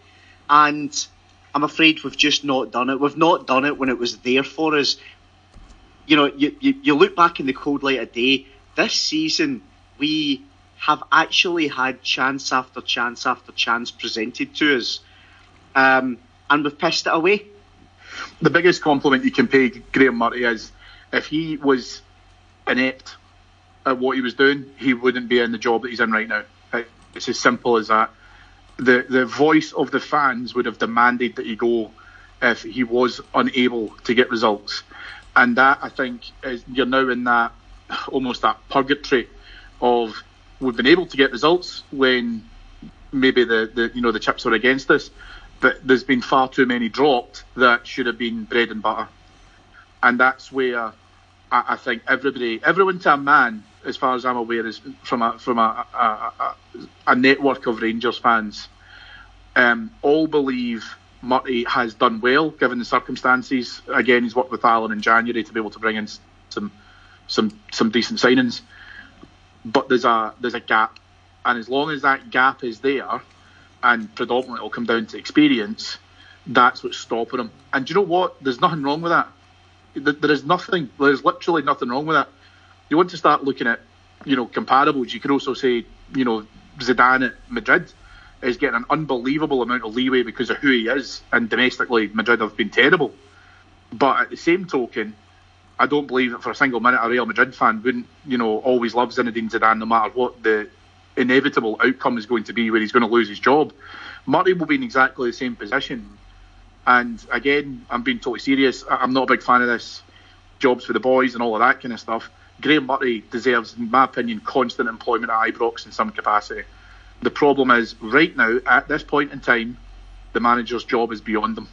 [SPEAKER 3] And I'm afraid we've just not done it. We've not done it when it was there for us. You know, you, you, you look back in the cold light of day, this season we have actually had chance after chance after chance presented to us. Um, and we've pissed it away.
[SPEAKER 2] The biggest compliment you can pay Graeme Murty is if he was inept at what he was doing, he wouldn't be in the job that he's in right now. It's as simple as that. The the voice of the fans would have demanded that he go if he was unable to get results, and that I think is you're now in that almost that purgatory of we've been able to get results when maybe the, the you know the chips are against us, but there's been far too many dropped that should have been bread and butter, and that's where I, I think everybody, everyone to a man, as far as I'm aware, is from a from a a, a, a network of Rangers fans, um, all believe Murty has done well given the circumstances. Again, he's worked with Alan in January to be able to bring in some some some decent signings, but there's a there's a gap, and as long as that gap is there, and predominantly it'll come down to experience, that's what's stopping him. And do you know what? There's nothing wrong with that. There is nothing. There's literally nothing wrong with that. You want to start looking at, you know, comparables. You could also say, you know, Zidane at Madrid is getting an unbelievable amount of leeway because of who he is, and domestically Madrid have been terrible. But at the same token, I don't believe that for a single minute a Real Madrid fan wouldn't, you know, always love Zinedine Zidane no matter what the inevitable outcome is going to be where he's going to lose his job. Murty will be in exactly the same position. And again, I'm being totally serious. I'm not a big fan of this jobs for the boys and all of that kind of stuff. Graeme Murty deserves, in my opinion, constant employment at Ibrox in some capacity. The problem is, right now, at this point in time, the manager's job is beyond them.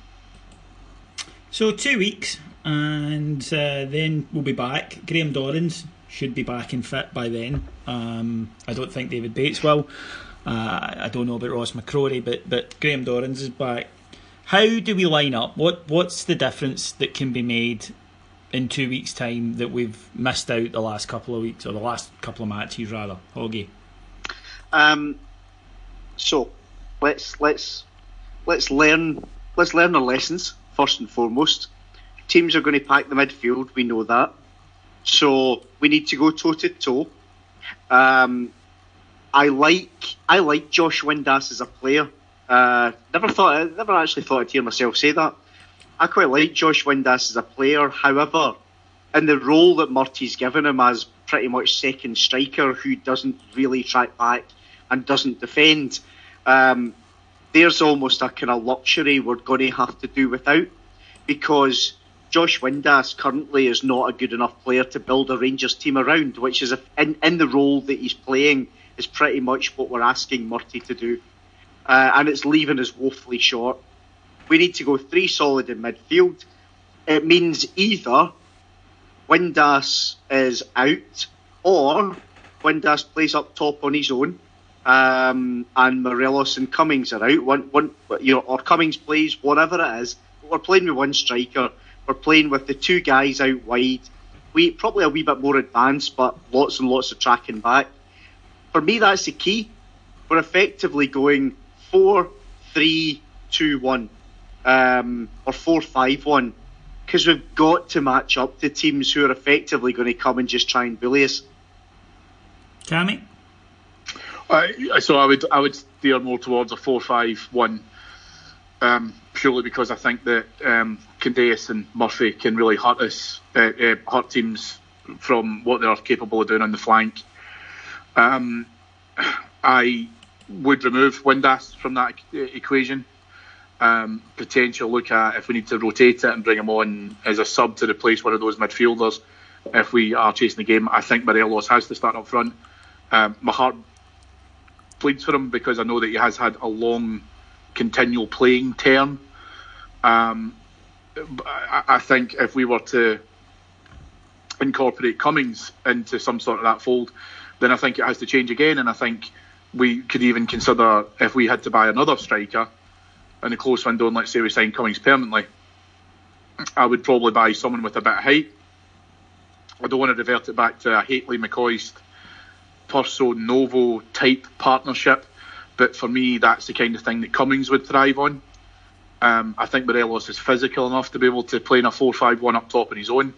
[SPEAKER 1] So, two weeks, and uh, then we'll be back. Graham Dorrans should be back and fit by then. Um, I don't think David Bates will. Uh, I don't know about Ross McCrorie, but but Graham Dorrans is back. How do we line up? What what's the difference that can be made in two weeks' time that we've missed out the last couple of weeks or the last couple of matches rather, Hoggy?
[SPEAKER 3] Um, so let's let's let's learn let's learn our lessons first and foremost. Teams are going to pack the midfield. We know that. So we need to go toe to toe. Um, I like I like Josh Windass as a player. Uh, never thought, never actually thought I'd hear myself say that. I quite like Josh Windass as a player. However, in the role that Murty's given him as pretty much second striker who doesn't really track back and doesn't defend, um, there's almost a kind of luxury we're going to have to do without because Josh Windass currently is not a good enough player to build a Rangers team around, which is a, in, in the role that he's playing is pretty much what we're asking Murty to do uh, and it's leaving us woefully short. We need to go three solid in midfield. It means either Windass is out or Windass plays up top on his own, um, and Morelos and Cummings are out. One, one, you know, or Cummings plays whatever it is. We're playing with one striker. We're playing with the two guys out wide. We probably a wee bit more advanced, but lots and lots of tracking back. For me, that's the key. We're effectively going four, three, two, one, um, or four, five, one, because we've got to match up to teams who are effectively going to come and just try and bully us.
[SPEAKER 1] Cammy?
[SPEAKER 2] Uh, so I would I would steer more towards a four-five-one, um, purely because I think that um, Candeias and Murphy can really hurt us, uh, uh, hurt teams from what they're capable of doing on the flank. Um, I would remove Windass from that equation. Um, potential look at if we need to rotate it and bring him on as a sub to replace one of those midfielders if we are chasing the game. I think Morelos has to start up front. Um, my heart bleeds for him because I know that he has had a long, continual playing term. Um, I, think if we were to incorporate Cummings into some sort of that fold, then I think it has to change again. And I think we could even consider if we had to buy another striker in a close window, and let's say we sign Cummings permanently, I would probably buy someone with a bit of height. I don't want to revert it back to a Hateley McCoist, Prso Novo type partnership, but for me, that's the kind of thing that Cummings would thrive on. Um, I think Morelos is physical enough to be able to play in a 4 5 1 up top on his own.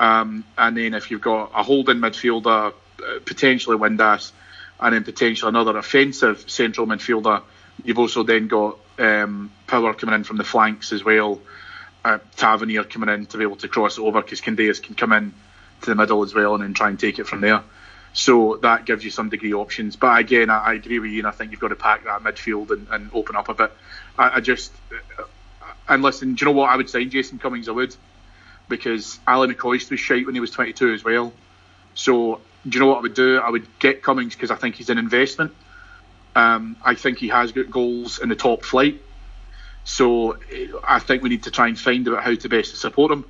[SPEAKER 2] Um, and then if you've got a holding midfielder, uh, potentially Windass, and then potentially another offensive central midfielder, you've also then got um, power coming in from the flanks as well. Uh, Tavernier coming in to be able to cross over because Candeias can come in to the middle as well and then try and take it from there. So that gives you some degree of options. But again, I, I agree with you, and I think you've got to pack that midfield and, and open up a bit. I, I just uh, and listen, do you know what I would sign Jason Cummings? I would because Ali McCoist was shite when he was 22 as well. So do you know what I would do? I would get Cummings because I think he's an investment. Um, I think he has got goals in the top flight. So I think we need to try and find out how to best support him.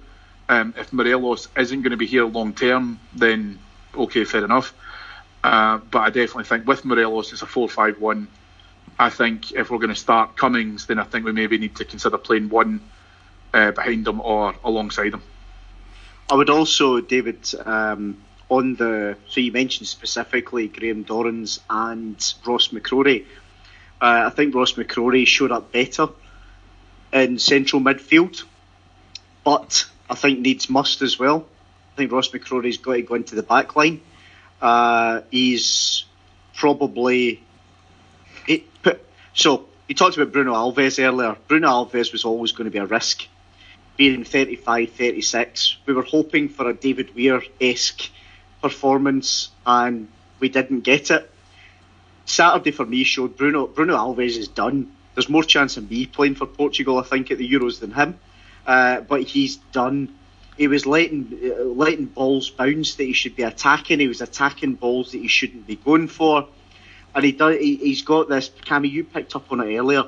[SPEAKER 2] Um, if Morelos isn't going to be here long term, then okay, fair enough. Uh, but I definitely think with Morelos, it's a 4 5 1. I think if we're going to start Cummings, then I think we maybe need to consider playing one uh, behind him or alongside him.
[SPEAKER 3] I would also, David, um, on the so you mentioned specifically Graham Dorrans and Ross McCrorie. Uh, I think Ross McCrorie showed up better in central midfield, but I think needs must as well. I think Ross McCrorie's got to go into the back line. Uh, he's probably so. You talked about Bruno Alves earlier. Bruno Alves was always going to be a risk. Being 35, 36, we were hoping for a David Weir esque performance, and we didn't get it. Saturday for me showed Bruno Bruno Alves is done. There's more chance of me playing for Portugal, I think, at the Euros than him. Uh, but he's done. He was letting letting balls bounce that he should be attacking. He was attacking balls that he shouldn't be going for, and he does. He, has got this. Cammy, you picked up on it earlier.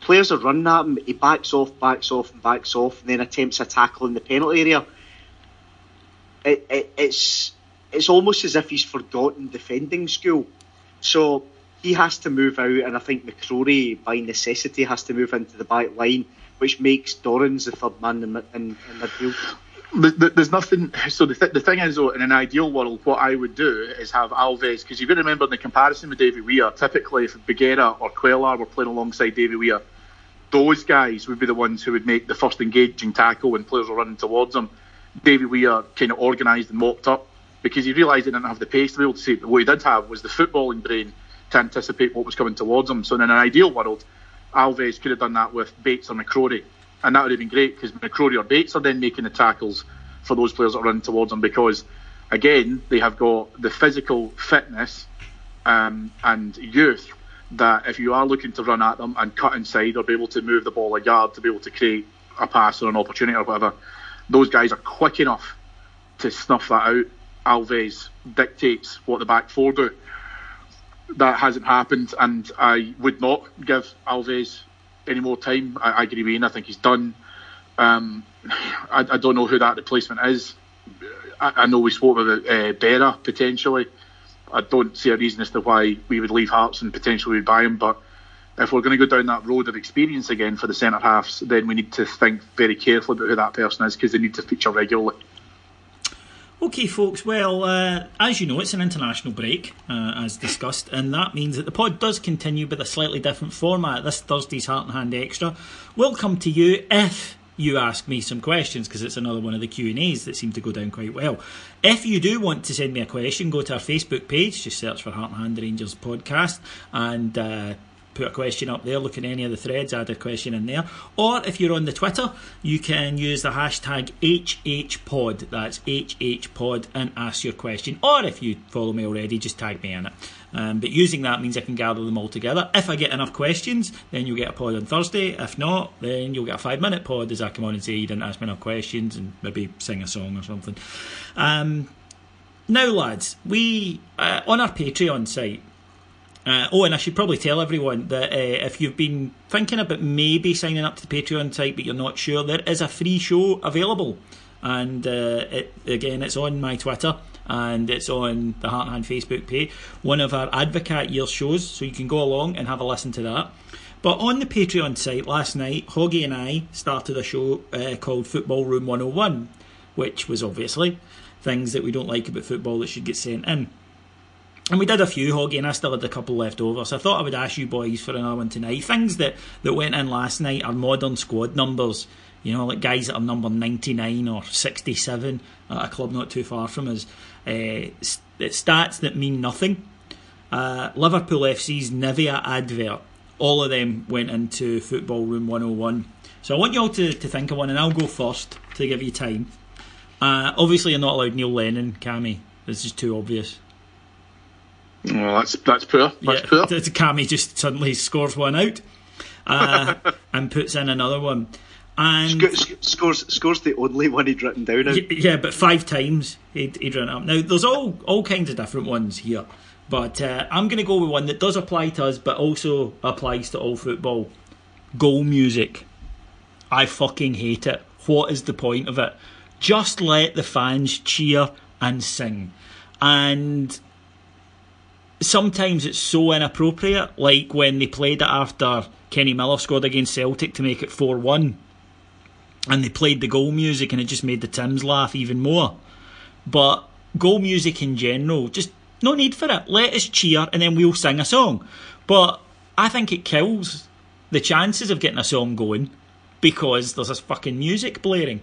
[SPEAKER 3] Players are running at him. He backs off, backs off, and backs off, and then attempts a tackle in the penalty area. It, it, it's it's almost as if he's forgotten defending school. So he has to move out, and I think McCrorie, by necessity, has to move into the back line, which makes Dorrans the third man in, in, in midfield.
[SPEAKER 2] There's nothing. So the, th- the thing is, though, in an ideal world, what I would do is have Alves, because you've got to remember in the comparison with Davy Weir, typically if Bougherra or Cuéllar were playing alongside Davy Weir, those guys would be the ones who would make the first engaging tackle when players were running towards them. Davy Weir kind of organised and mopped up because he realised he didn't have the pace to be able to see it. What he did have was the footballing brain to anticipate what was coming towards him. So in an ideal world, Alves could have done that with Bates or McCrorie, and that would have been great because McCrorie or Bates are then making the tackles for those players that are running towards them because, again, they have got the physical fitness um, and youth that if you are looking to run at them and cut inside or be able to move the ball a yard to be able to create a pass or an opportunity or whatever, those guys are quick enough to snuff that out Alves dictates what the back four do. That hasn't happened, and I would not give Alves any more time. I, I agree with Ian. I think he's done. Um, I, I, don't know who that replacement is. I, I know we spoke about uh, Berra potentially. I don't see a reason as to why we would leave Hearts and potentially would buy him, but if we're going to go down that road of experience again for the centre halves, then we need to think very carefully about who that person is because they need to feature regularly.
[SPEAKER 1] Okay, folks, well, uh, as you know, it's an international break, uh, as discussed, and that means that the pod does continue with a slightly different format. This Thursday's Heart and Hand Extra will come to you if you ask me some questions because it's another one of the Q and A's that seem to go down quite well. If you do want to send me a question, go to our Facebook page, just search for Heart and Hand Rangers podcast, and uh, put a question up there, look at any of the threads, add a question in there. Or if you're on the Twitter, you can use the hashtag HHPod, that's HHPod, and ask your question. Or if you follow me already, just tag me in it. Um, but using that means I can gather them all together. If I get enough questions, then you'll get a pod on Thursday. If not, then you'll get a five minute pod as I come on and say you didn't ask me enough questions and maybe sing a song or something. Um, now, lads, we uh, on our Patreon site uh, oh, and I should probably tell everyone that uh, if you've been thinking about maybe signing up to the Patreon site but you're not sure, there is a free show available. And uh, it, again, it's on my Twitter and it's on the Heart and Hand Facebook page. One of our Advocaat Year shows, so you can go along and have a listen to that. But on the Patreon site last night, Hoggy and I started a show uh, called Football Room 101, which was obviously things that we don't like about football that should get sent in. And we did a few, Hoggy, and I still had a couple left over. So I thought I would ask you boys for another one tonight. Things that, that went in last night are modern squad numbers. You know, like guys that are number 99 or 67 at a club not too far from us. Uh, stats that mean nothing. Uh, Liverpool FC's Nivea advert. All of them went into Football Room 101. So I want you all to, to think of one, and I'll go first to give you time. Uh, obviously, you're not allowed Neil Lennon, Cammy. This is too obvious.
[SPEAKER 2] Well, that's that's poor. That's yeah, poor.
[SPEAKER 1] Cammy just suddenly scores one out uh, and puts in another one. And
[SPEAKER 3] Sc- scores scores the only one he'd written down. Out.
[SPEAKER 1] Yeah, but five times he'd, he'd written up. Now there's all all kinds of different ones here, but uh, I'm going to go with one that does apply to us, but also applies to all football. Goal music. I fucking hate it. What is the point of it? Just let the fans cheer and sing. And sometimes it's so inappropriate, like when they played it after Kenny Miller scored against Celtic to make it 4 1. And they played the goal music and it just made the Tims laugh even more. But goal music in general, just no need for it. Let us cheer and then we'll sing a song. But I think it kills the chances of getting a song going because there's this fucking music blaring.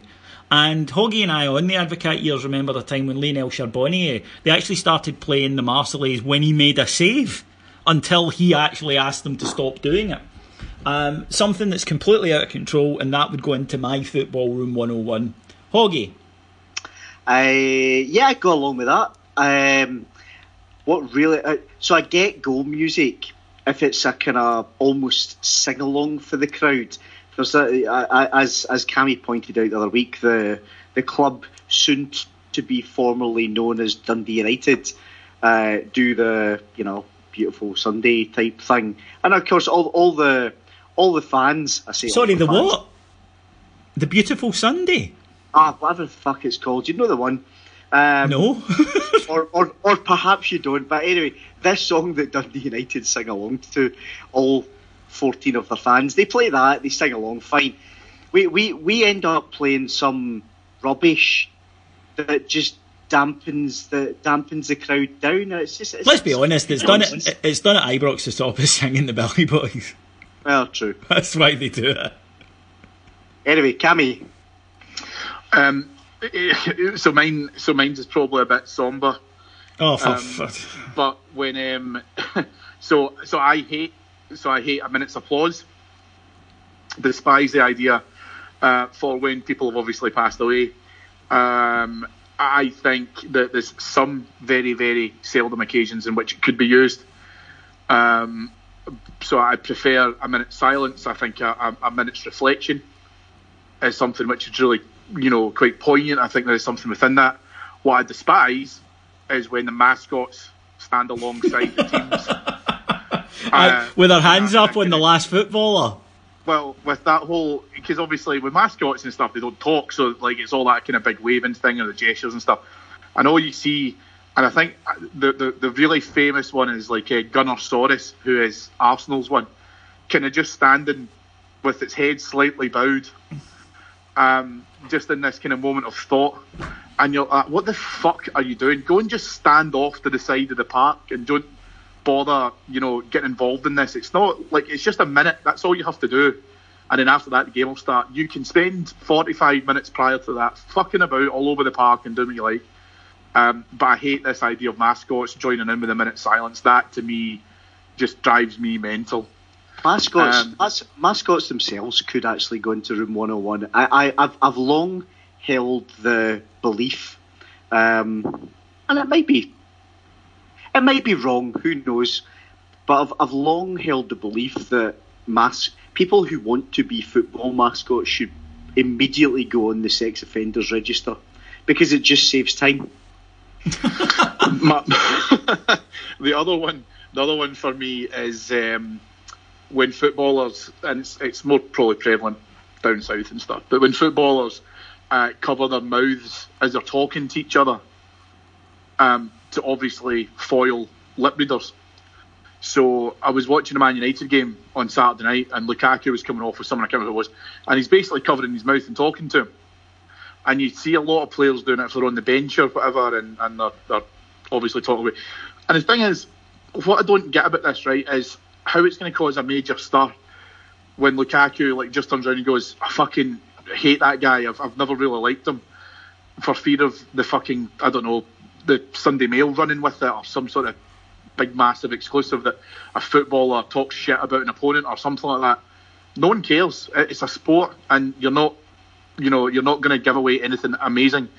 [SPEAKER 1] And Hoggy and I on the Advocaat years remember the time when Lionel Charbonnier, they actually started playing the Marseillaise when he made a save until he actually asked them to stop doing it. Um, something that's completely out of control, and that would go into my Football Room 101. Hoggy?
[SPEAKER 3] Uh, yeah, I go along with that. Um, what really. Uh, so I get goal music if it's a kind of almost sing along for the crowd. There's a, as as Cammy pointed out the other week, the the club soon to be formerly known as Dundee United uh, do the you know beautiful Sunday type thing, and of course all all the all the fans. I say
[SPEAKER 1] sorry,
[SPEAKER 3] the,
[SPEAKER 1] the what? The beautiful Sunday.
[SPEAKER 3] Ah, whatever the fuck it's called. You know the one. Um,
[SPEAKER 1] no.
[SPEAKER 3] or, or or perhaps you don't. But anyway, this song that Dundee United sing along to, all 14 of their fans. They play that, they sing along, fine. We, we, we end up playing some rubbish that just dampens the dampens the crowd down. It's just, it's,
[SPEAKER 1] Let's be honest, it's done it, it's done at Ibrox to stop us singing the Billy Boys.
[SPEAKER 3] Well, true.
[SPEAKER 1] That's why they do it.
[SPEAKER 3] Anyway, Cammy.
[SPEAKER 2] Um, so mine, so mine's is probably a bit somber.
[SPEAKER 1] Oh, um,
[SPEAKER 2] but when um, so so I hate so I hate a minute's applause. Despise the idea uh, for when people have obviously passed away. Um, I think that there's some very, very seldom occasions in which it could be used. Um, so I prefer a minute's silence. I think a, a, minute's reflection is something which is really, you know, quite poignant. I think there is something within that. What I despise is when the mascots stand alongside the teams
[SPEAKER 1] uh, with our hands up on the last footballer.
[SPEAKER 2] Well, with that whole, because obviously with mascots and stuff, they don't talk, so like it's all that kind of big waving thing and the gestures and stuff. And all you see, and I think the the, the really famous one is like uh, Gunnersaurus, who is Arsenal's one, kind of just standing with its head slightly bowed, um, just in this kind of moment of thought. And you're like, what the fuck are you doing? Go and just stand off to the side of the park and don't bother, you know, getting involved in this. It's not like it's just a minute. That's all you have to do. and then after that the game will start. You can spend 45 minutes prior to that fucking about all over the park and doing what you like. Um, but I hate this idea of mascots joining in with a minute silence. That to me just drives me mental.
[SPEAKER 3] Mascots, um, mas- mascots themselves could actually go into room 101. I, I, I've, I've long held the belief, um, and it might be, it might be wrong. Who knows? But I've, I've long held the belief that mas- people who want to be football mascots should immediately go on the sex offenders register because it just saves time.
[SPEAKER 2] the other one, the other one for me is um, when footballers, and it's, it's more probably prevalent down south and stuff, but when footballers uh, cover their mouths as they're talking to each other um, to obviously foil lip readers. So I was watching a Man United game on Saturday night, and Lukaku was coming off with someone I can't remember who it was, and he's basically covering his mouth and talking to him. And you see a lot of players doing it if they're on the bench or whatever, and, and they're, they're obviously talking about. And the thing is, what I don't get about this, right, is how it's going to cause a major stir when Lukaku like just turns around and goes, "I fucking hate that guy. I've, I've never really liked him," for fear of the fucking I don't know the Sunday Mail running with it or some sort of big massive exclusive that a footballer talks shit about an opponent or something like that. No one cares. It's a sport, and you're not, you know, you're not going to give away anything amazing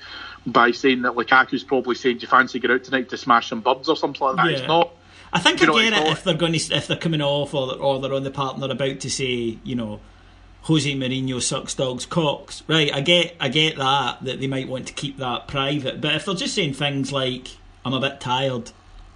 [SPEAKER 2] by saying that Lukaku's probably saying, "Do you fancy get out tonight to smash some buds or something like that?"
[SPEAKER 1] Yeah.
[SPEAKER 2] It's not.
[SPEAKER 1] I think I get it if they're going to if they're coming off or they're, or they're on the part and they're about to say, you know, Jose Mourinho sucks dogs cocks. Right, I get I get that that they might want to keep that private, but if they're just saying things like I'm a bit tired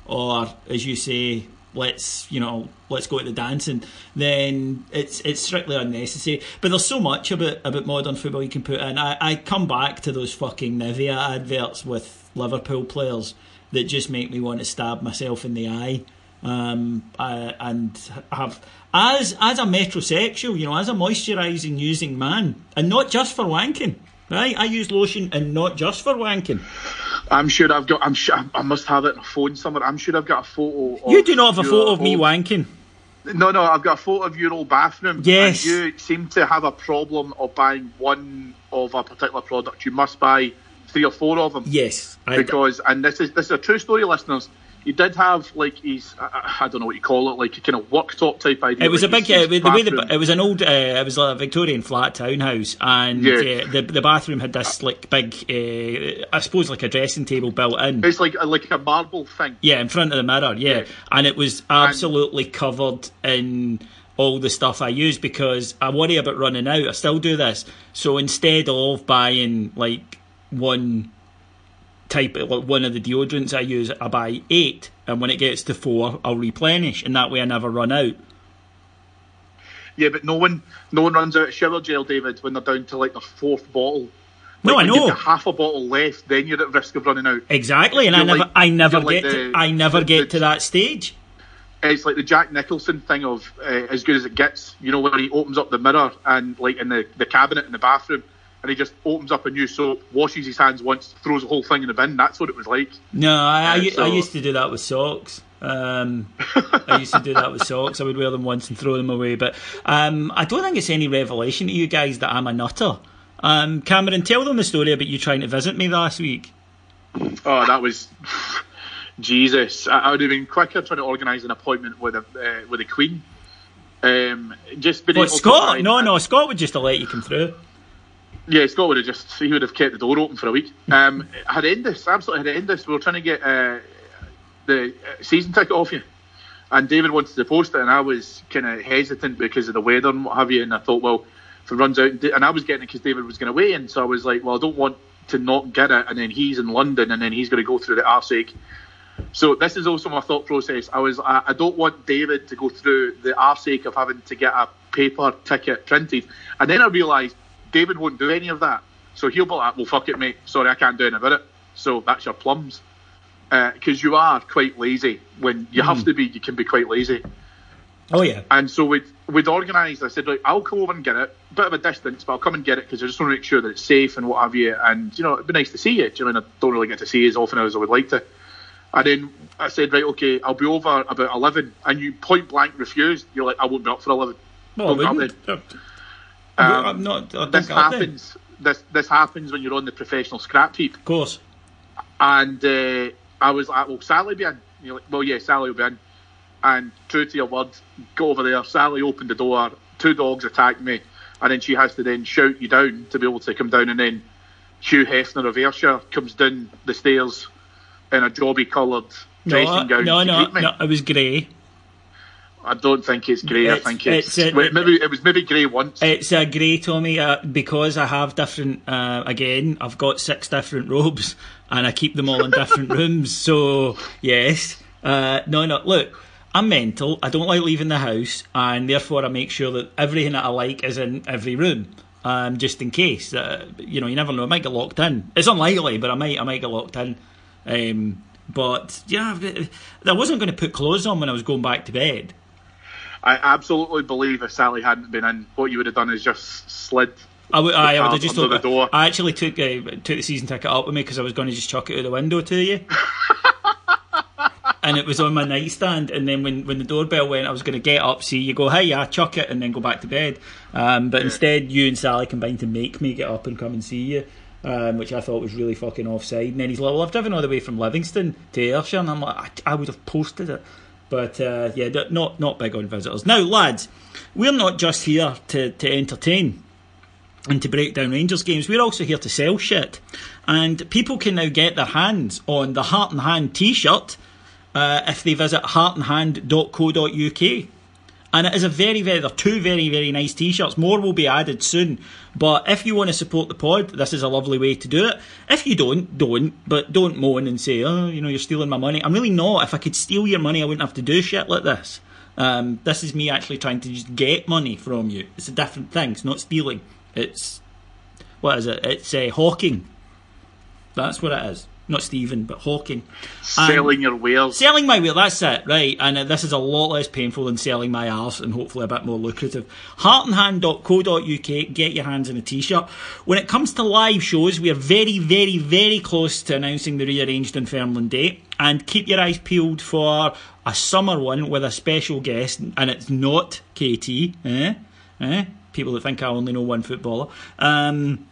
[SPEAKER 1] or as you say let's you know let's go to the dancing then it's it's strictly unnecessary. But there's so much about about modern football you can put in. I, I come back to those fucking Nivea adverts with Liverpool players that just make me want to stab myself in the eye. Um, I, and have as as a metrosexual you know as a moisturising using man and not just for wanking right I use lotion and not just for wanking
[SPEAKER 2] I'm sure I've got. I'm sure I must have it on a phone somewhere. I'm sure I've got a photo.
[SPEAKER 1] You do not have a photo of me wanking.
[SPEAKER 2] No, no, I've got a photo of your old bathroom.
[SPEAKER 1] Yes.
[SPEAKER 2] you seem to have a problem of buying one of a particular product. You must buy three or four of them.
[SPEAKER 1] Yes.
[SPEAKER 2] Because, and this is this is a true story, listeners he did have like his I, I, don't know what you call it, like a kind of worktop type idea.
[SPEAKER 1] It was
[SPEAKER 2] like
[SPEAKER 1] a big uh, the way the, it was an old uh, it was a Victorian flat townhouse, and yeah. uh, the the bathroom had this like big uh, I suppose like a dressing table built in.
[SPEAKER 2] It's like a, like a marble thing.
[SPEAKER 1] Yeah, in front of the mirror. Yeah, yeah. and it was absolutely and, covered in all the stuff I use because I worry about running out. I still do this, so instead of buying like one type like one of the deodorants I use, I buy eight, and when it gets to four, I'll replenish, and that way I never run out.
[SPEAKER 2] Yeah, but no one, no one runs out of shower gel, David, when they're down to like the fourth bottle. Like
[SPEAKER 1] no, I know.
[SPEAKER 2] You've half a bottle left, then you're at risk of running out.
[SPEAKER 1] Exactly, and I never, I never get, like the, to, I never the, get the, to that stage.
[SPEAKER 2] It's like the Jack Nicholson thing of uh, as good as it gets. You know, where he opens up the mirror and like in the, the cabinet in the bathroom, and he just opens up a new soap, washes his hands once, throws the whole thing in the bin. That's what it was like.
[SPEAKER 1] No, I, I, so, I used to do that with socks. Um, I used to do that with socks. I would wear them once and throw them away. But um, I don't think it's any revelation to you guys that I'm a nutter. Um, Cameron, tell them the story about you trying to visit me last week.
[SPEAKER 2] Oh, that was Jesus. I, I would have been quicker trying to organise an appointment with a uh, with the Queen. Um, just been
[SPEAKER 1] what, Scott? No, no, Scott would just have let you come through.
[SPEAKER 2] Yeah, Scott would have just he would have kept the door open for a week. Um, horrendous, absolutely horrendous. We were trying to get uh, the season ticket off you, and David wanted to post it, and I was kind of hesitant because of the weather and what have you. And I thought, well, if it runs out, and I was getting it because David was going away, and so I was like, well, I don't want to not get it, and then he's in London, and then he's going to go through the arsake. So this is also my thought process. I was I, I don't want David to go through the arsake of having to get a paper ticket printed, and then I realised David won't do any of that. So he'll be like, well, fuck it, mate. Sorry, I can't do anything about it. So that's your plums. Because uh, you are quite lazy. When you mm. have to be, you can be quite lazy.
[SPEAKER 1] Oh, yeah.
[SPEAKER 2] And so we'd, we'd organised, I said, like, I'll come over and get it. Bit of a distance, but I'll come and get it because I just want to make sure that it's safe and what have you. And, you know, it'd be nice to see you. Do you know I, mean? I don't really get to see you as often as I would like to. And then I said, right, okay, I'll be over about 11. And you point blank refused. You're like, I won't be up for 11.
[SPEAKER 1] Well. Um, I'm not. I
[SPEAKER 2] this happens. This this happens when you're on the professional scrap heap.
[SPEAKER 1] Of course.
[SPEAKER 2] And uh, I was like, "Well, Sally be in." You're like, "Well, yeah, Sally will be in." And true to your word, go over there. Sally opened the door. Two dogs attacked me, and then she has to then shout you down to be able to come down. And then Hugh Hefner of Ayrshire comes down the stairs in a jobby coloured dressing
[SPEAKER 1] no,
[SPEAKER 2] gown.
[SPEAKER 1] No, no, no, it was grey.
[SPEAKER 2] I don't think it's grey. I think it's, it's wait, maybe it was maybe grey once.
[SPEAKER 1] It's a grey, Tommy, uh, because I have different. Uh, again, I've got six different robes, and I keep them all in different rooms. So yes, uh, no, no. Look, I'm mental. I don't like leaving the house, and therefore I make sure that everything that I like is in every room. Um, just in case, uh, you know, you never know. I might get locked in. It's unlikely, but I might, I might get locked in. Um, but yeah, I wasn't going to put clothes on when I was going back to bed.
[SPEAKER 2] I absolutely believe if Sally hadn't been in, what you would have done is just slid.
[SPEAKER 1] I would, I, I would have just
[SPEAKER 2] the door.
[SPEAKER 1] I actually took uh, took the season ticket up with me because I was going to just chuck it out the window to you. and it was on my nightstand. And then when, when the doorbell went, I was going to get up, see you go, hey, yeah, chuck it, and then go back to bed. Um, but yeah. instead, you and Sally combined to make me get up and come and see you. Um, which I thought was really fucking offside. And then he's like, "Well, I've driven all the way from Livingston to Ayrshire," and I'm like, "I, I would have posted it." But uh, yeah, not not big on visitors. Now, lads, we're not just here to, to entertain and to break down Rangers games. We're also here to sell shit, and people can now get their hands on the Heart and Hand T-shirt uh, if they visit heartandhand.co.uk. And it is a very, very, they're two very, very nice t shirts. More will be added soon. But if you want to support the pod, this is a lovely way to do it. If you don't, don't. But don't moan and say, oh, you know, you're stealing my money. I'm really not. If I could steal your money, I wouldn't have to do shit like this. Um, this is me actually trying to just get money from you. It's a different thing. It's not stealing. It's, what is it? It's uh, hawking. That's what it is not Stephen, but Hawking.
[SPEAKER 2] Selling your wares.
[SPEAKER 1] Selling my ware, that's it, right. And uh, this is a lot less painful than selling my arse and hopefully a bit more lucrative. Heartandhand.co.uk, get your hands on a t-shirt. When it comes to live shows, we are very, very, very close to announcing the rearranged Dunfermline date. And keep your eyes peeled for a summer one with a special guest, and it's not KT, eh? Eh? People that think I only know one footballer. Um,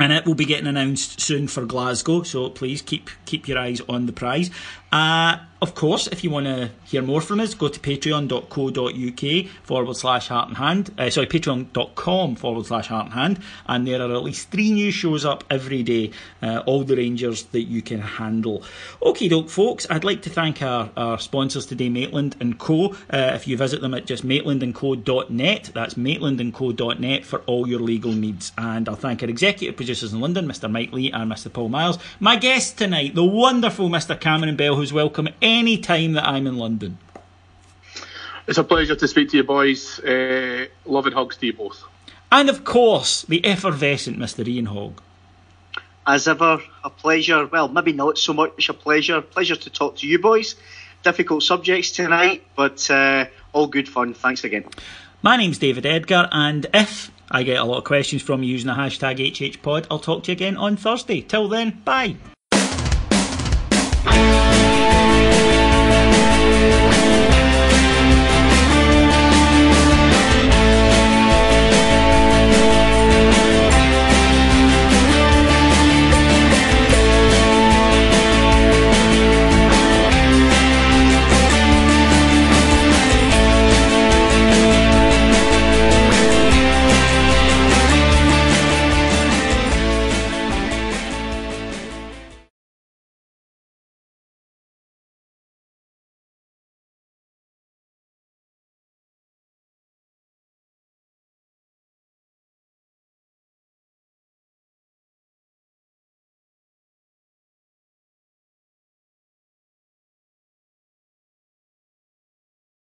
[SPEAKER 1] and it will be getting announced soon for Glasgow. So please keep keep your eyes on the prize. Uh, of course, if you want to hear more from us, go to patreon.co.uk forward slash heart and hand. Uh, sorry, patreon.com forward slash heart and hand. And there are at least three new shows up every day, uh, all the Rangers that you can handle. Okay, doke, folks, I'd like to thank our, our sponsors today, Maitland and Co. Uh, if you visit them at just maitlandandco.net, that's maitlandandco.net for all your legal needs. And I'll thank our executive producers in London, Mr. Mike Lee and Mr. Paul Miles. My guest tonight, the wonderful Mr. Cameron Bell who's welcome any time that I'm in London.
[SPEAKER 2] It's a pleasure to speak to you, boys. Uh, love and hugs to you both.
[SPEAKER 1] And of course, the effervescent Mr. Ian Hogg.
[SPEAKER 3] As ever, a pleasure. Well, maybe not so much a pleasure. Pleasure to talk to you, boys. Difficult subjects tonight, but uh, all good fun. Thanks again.
[SPEAKER 1] My name's David Edgar, and if I get a lot of questions from you using the hashtag HHPod, I'll talk to you again on Thursday. Till then, bye.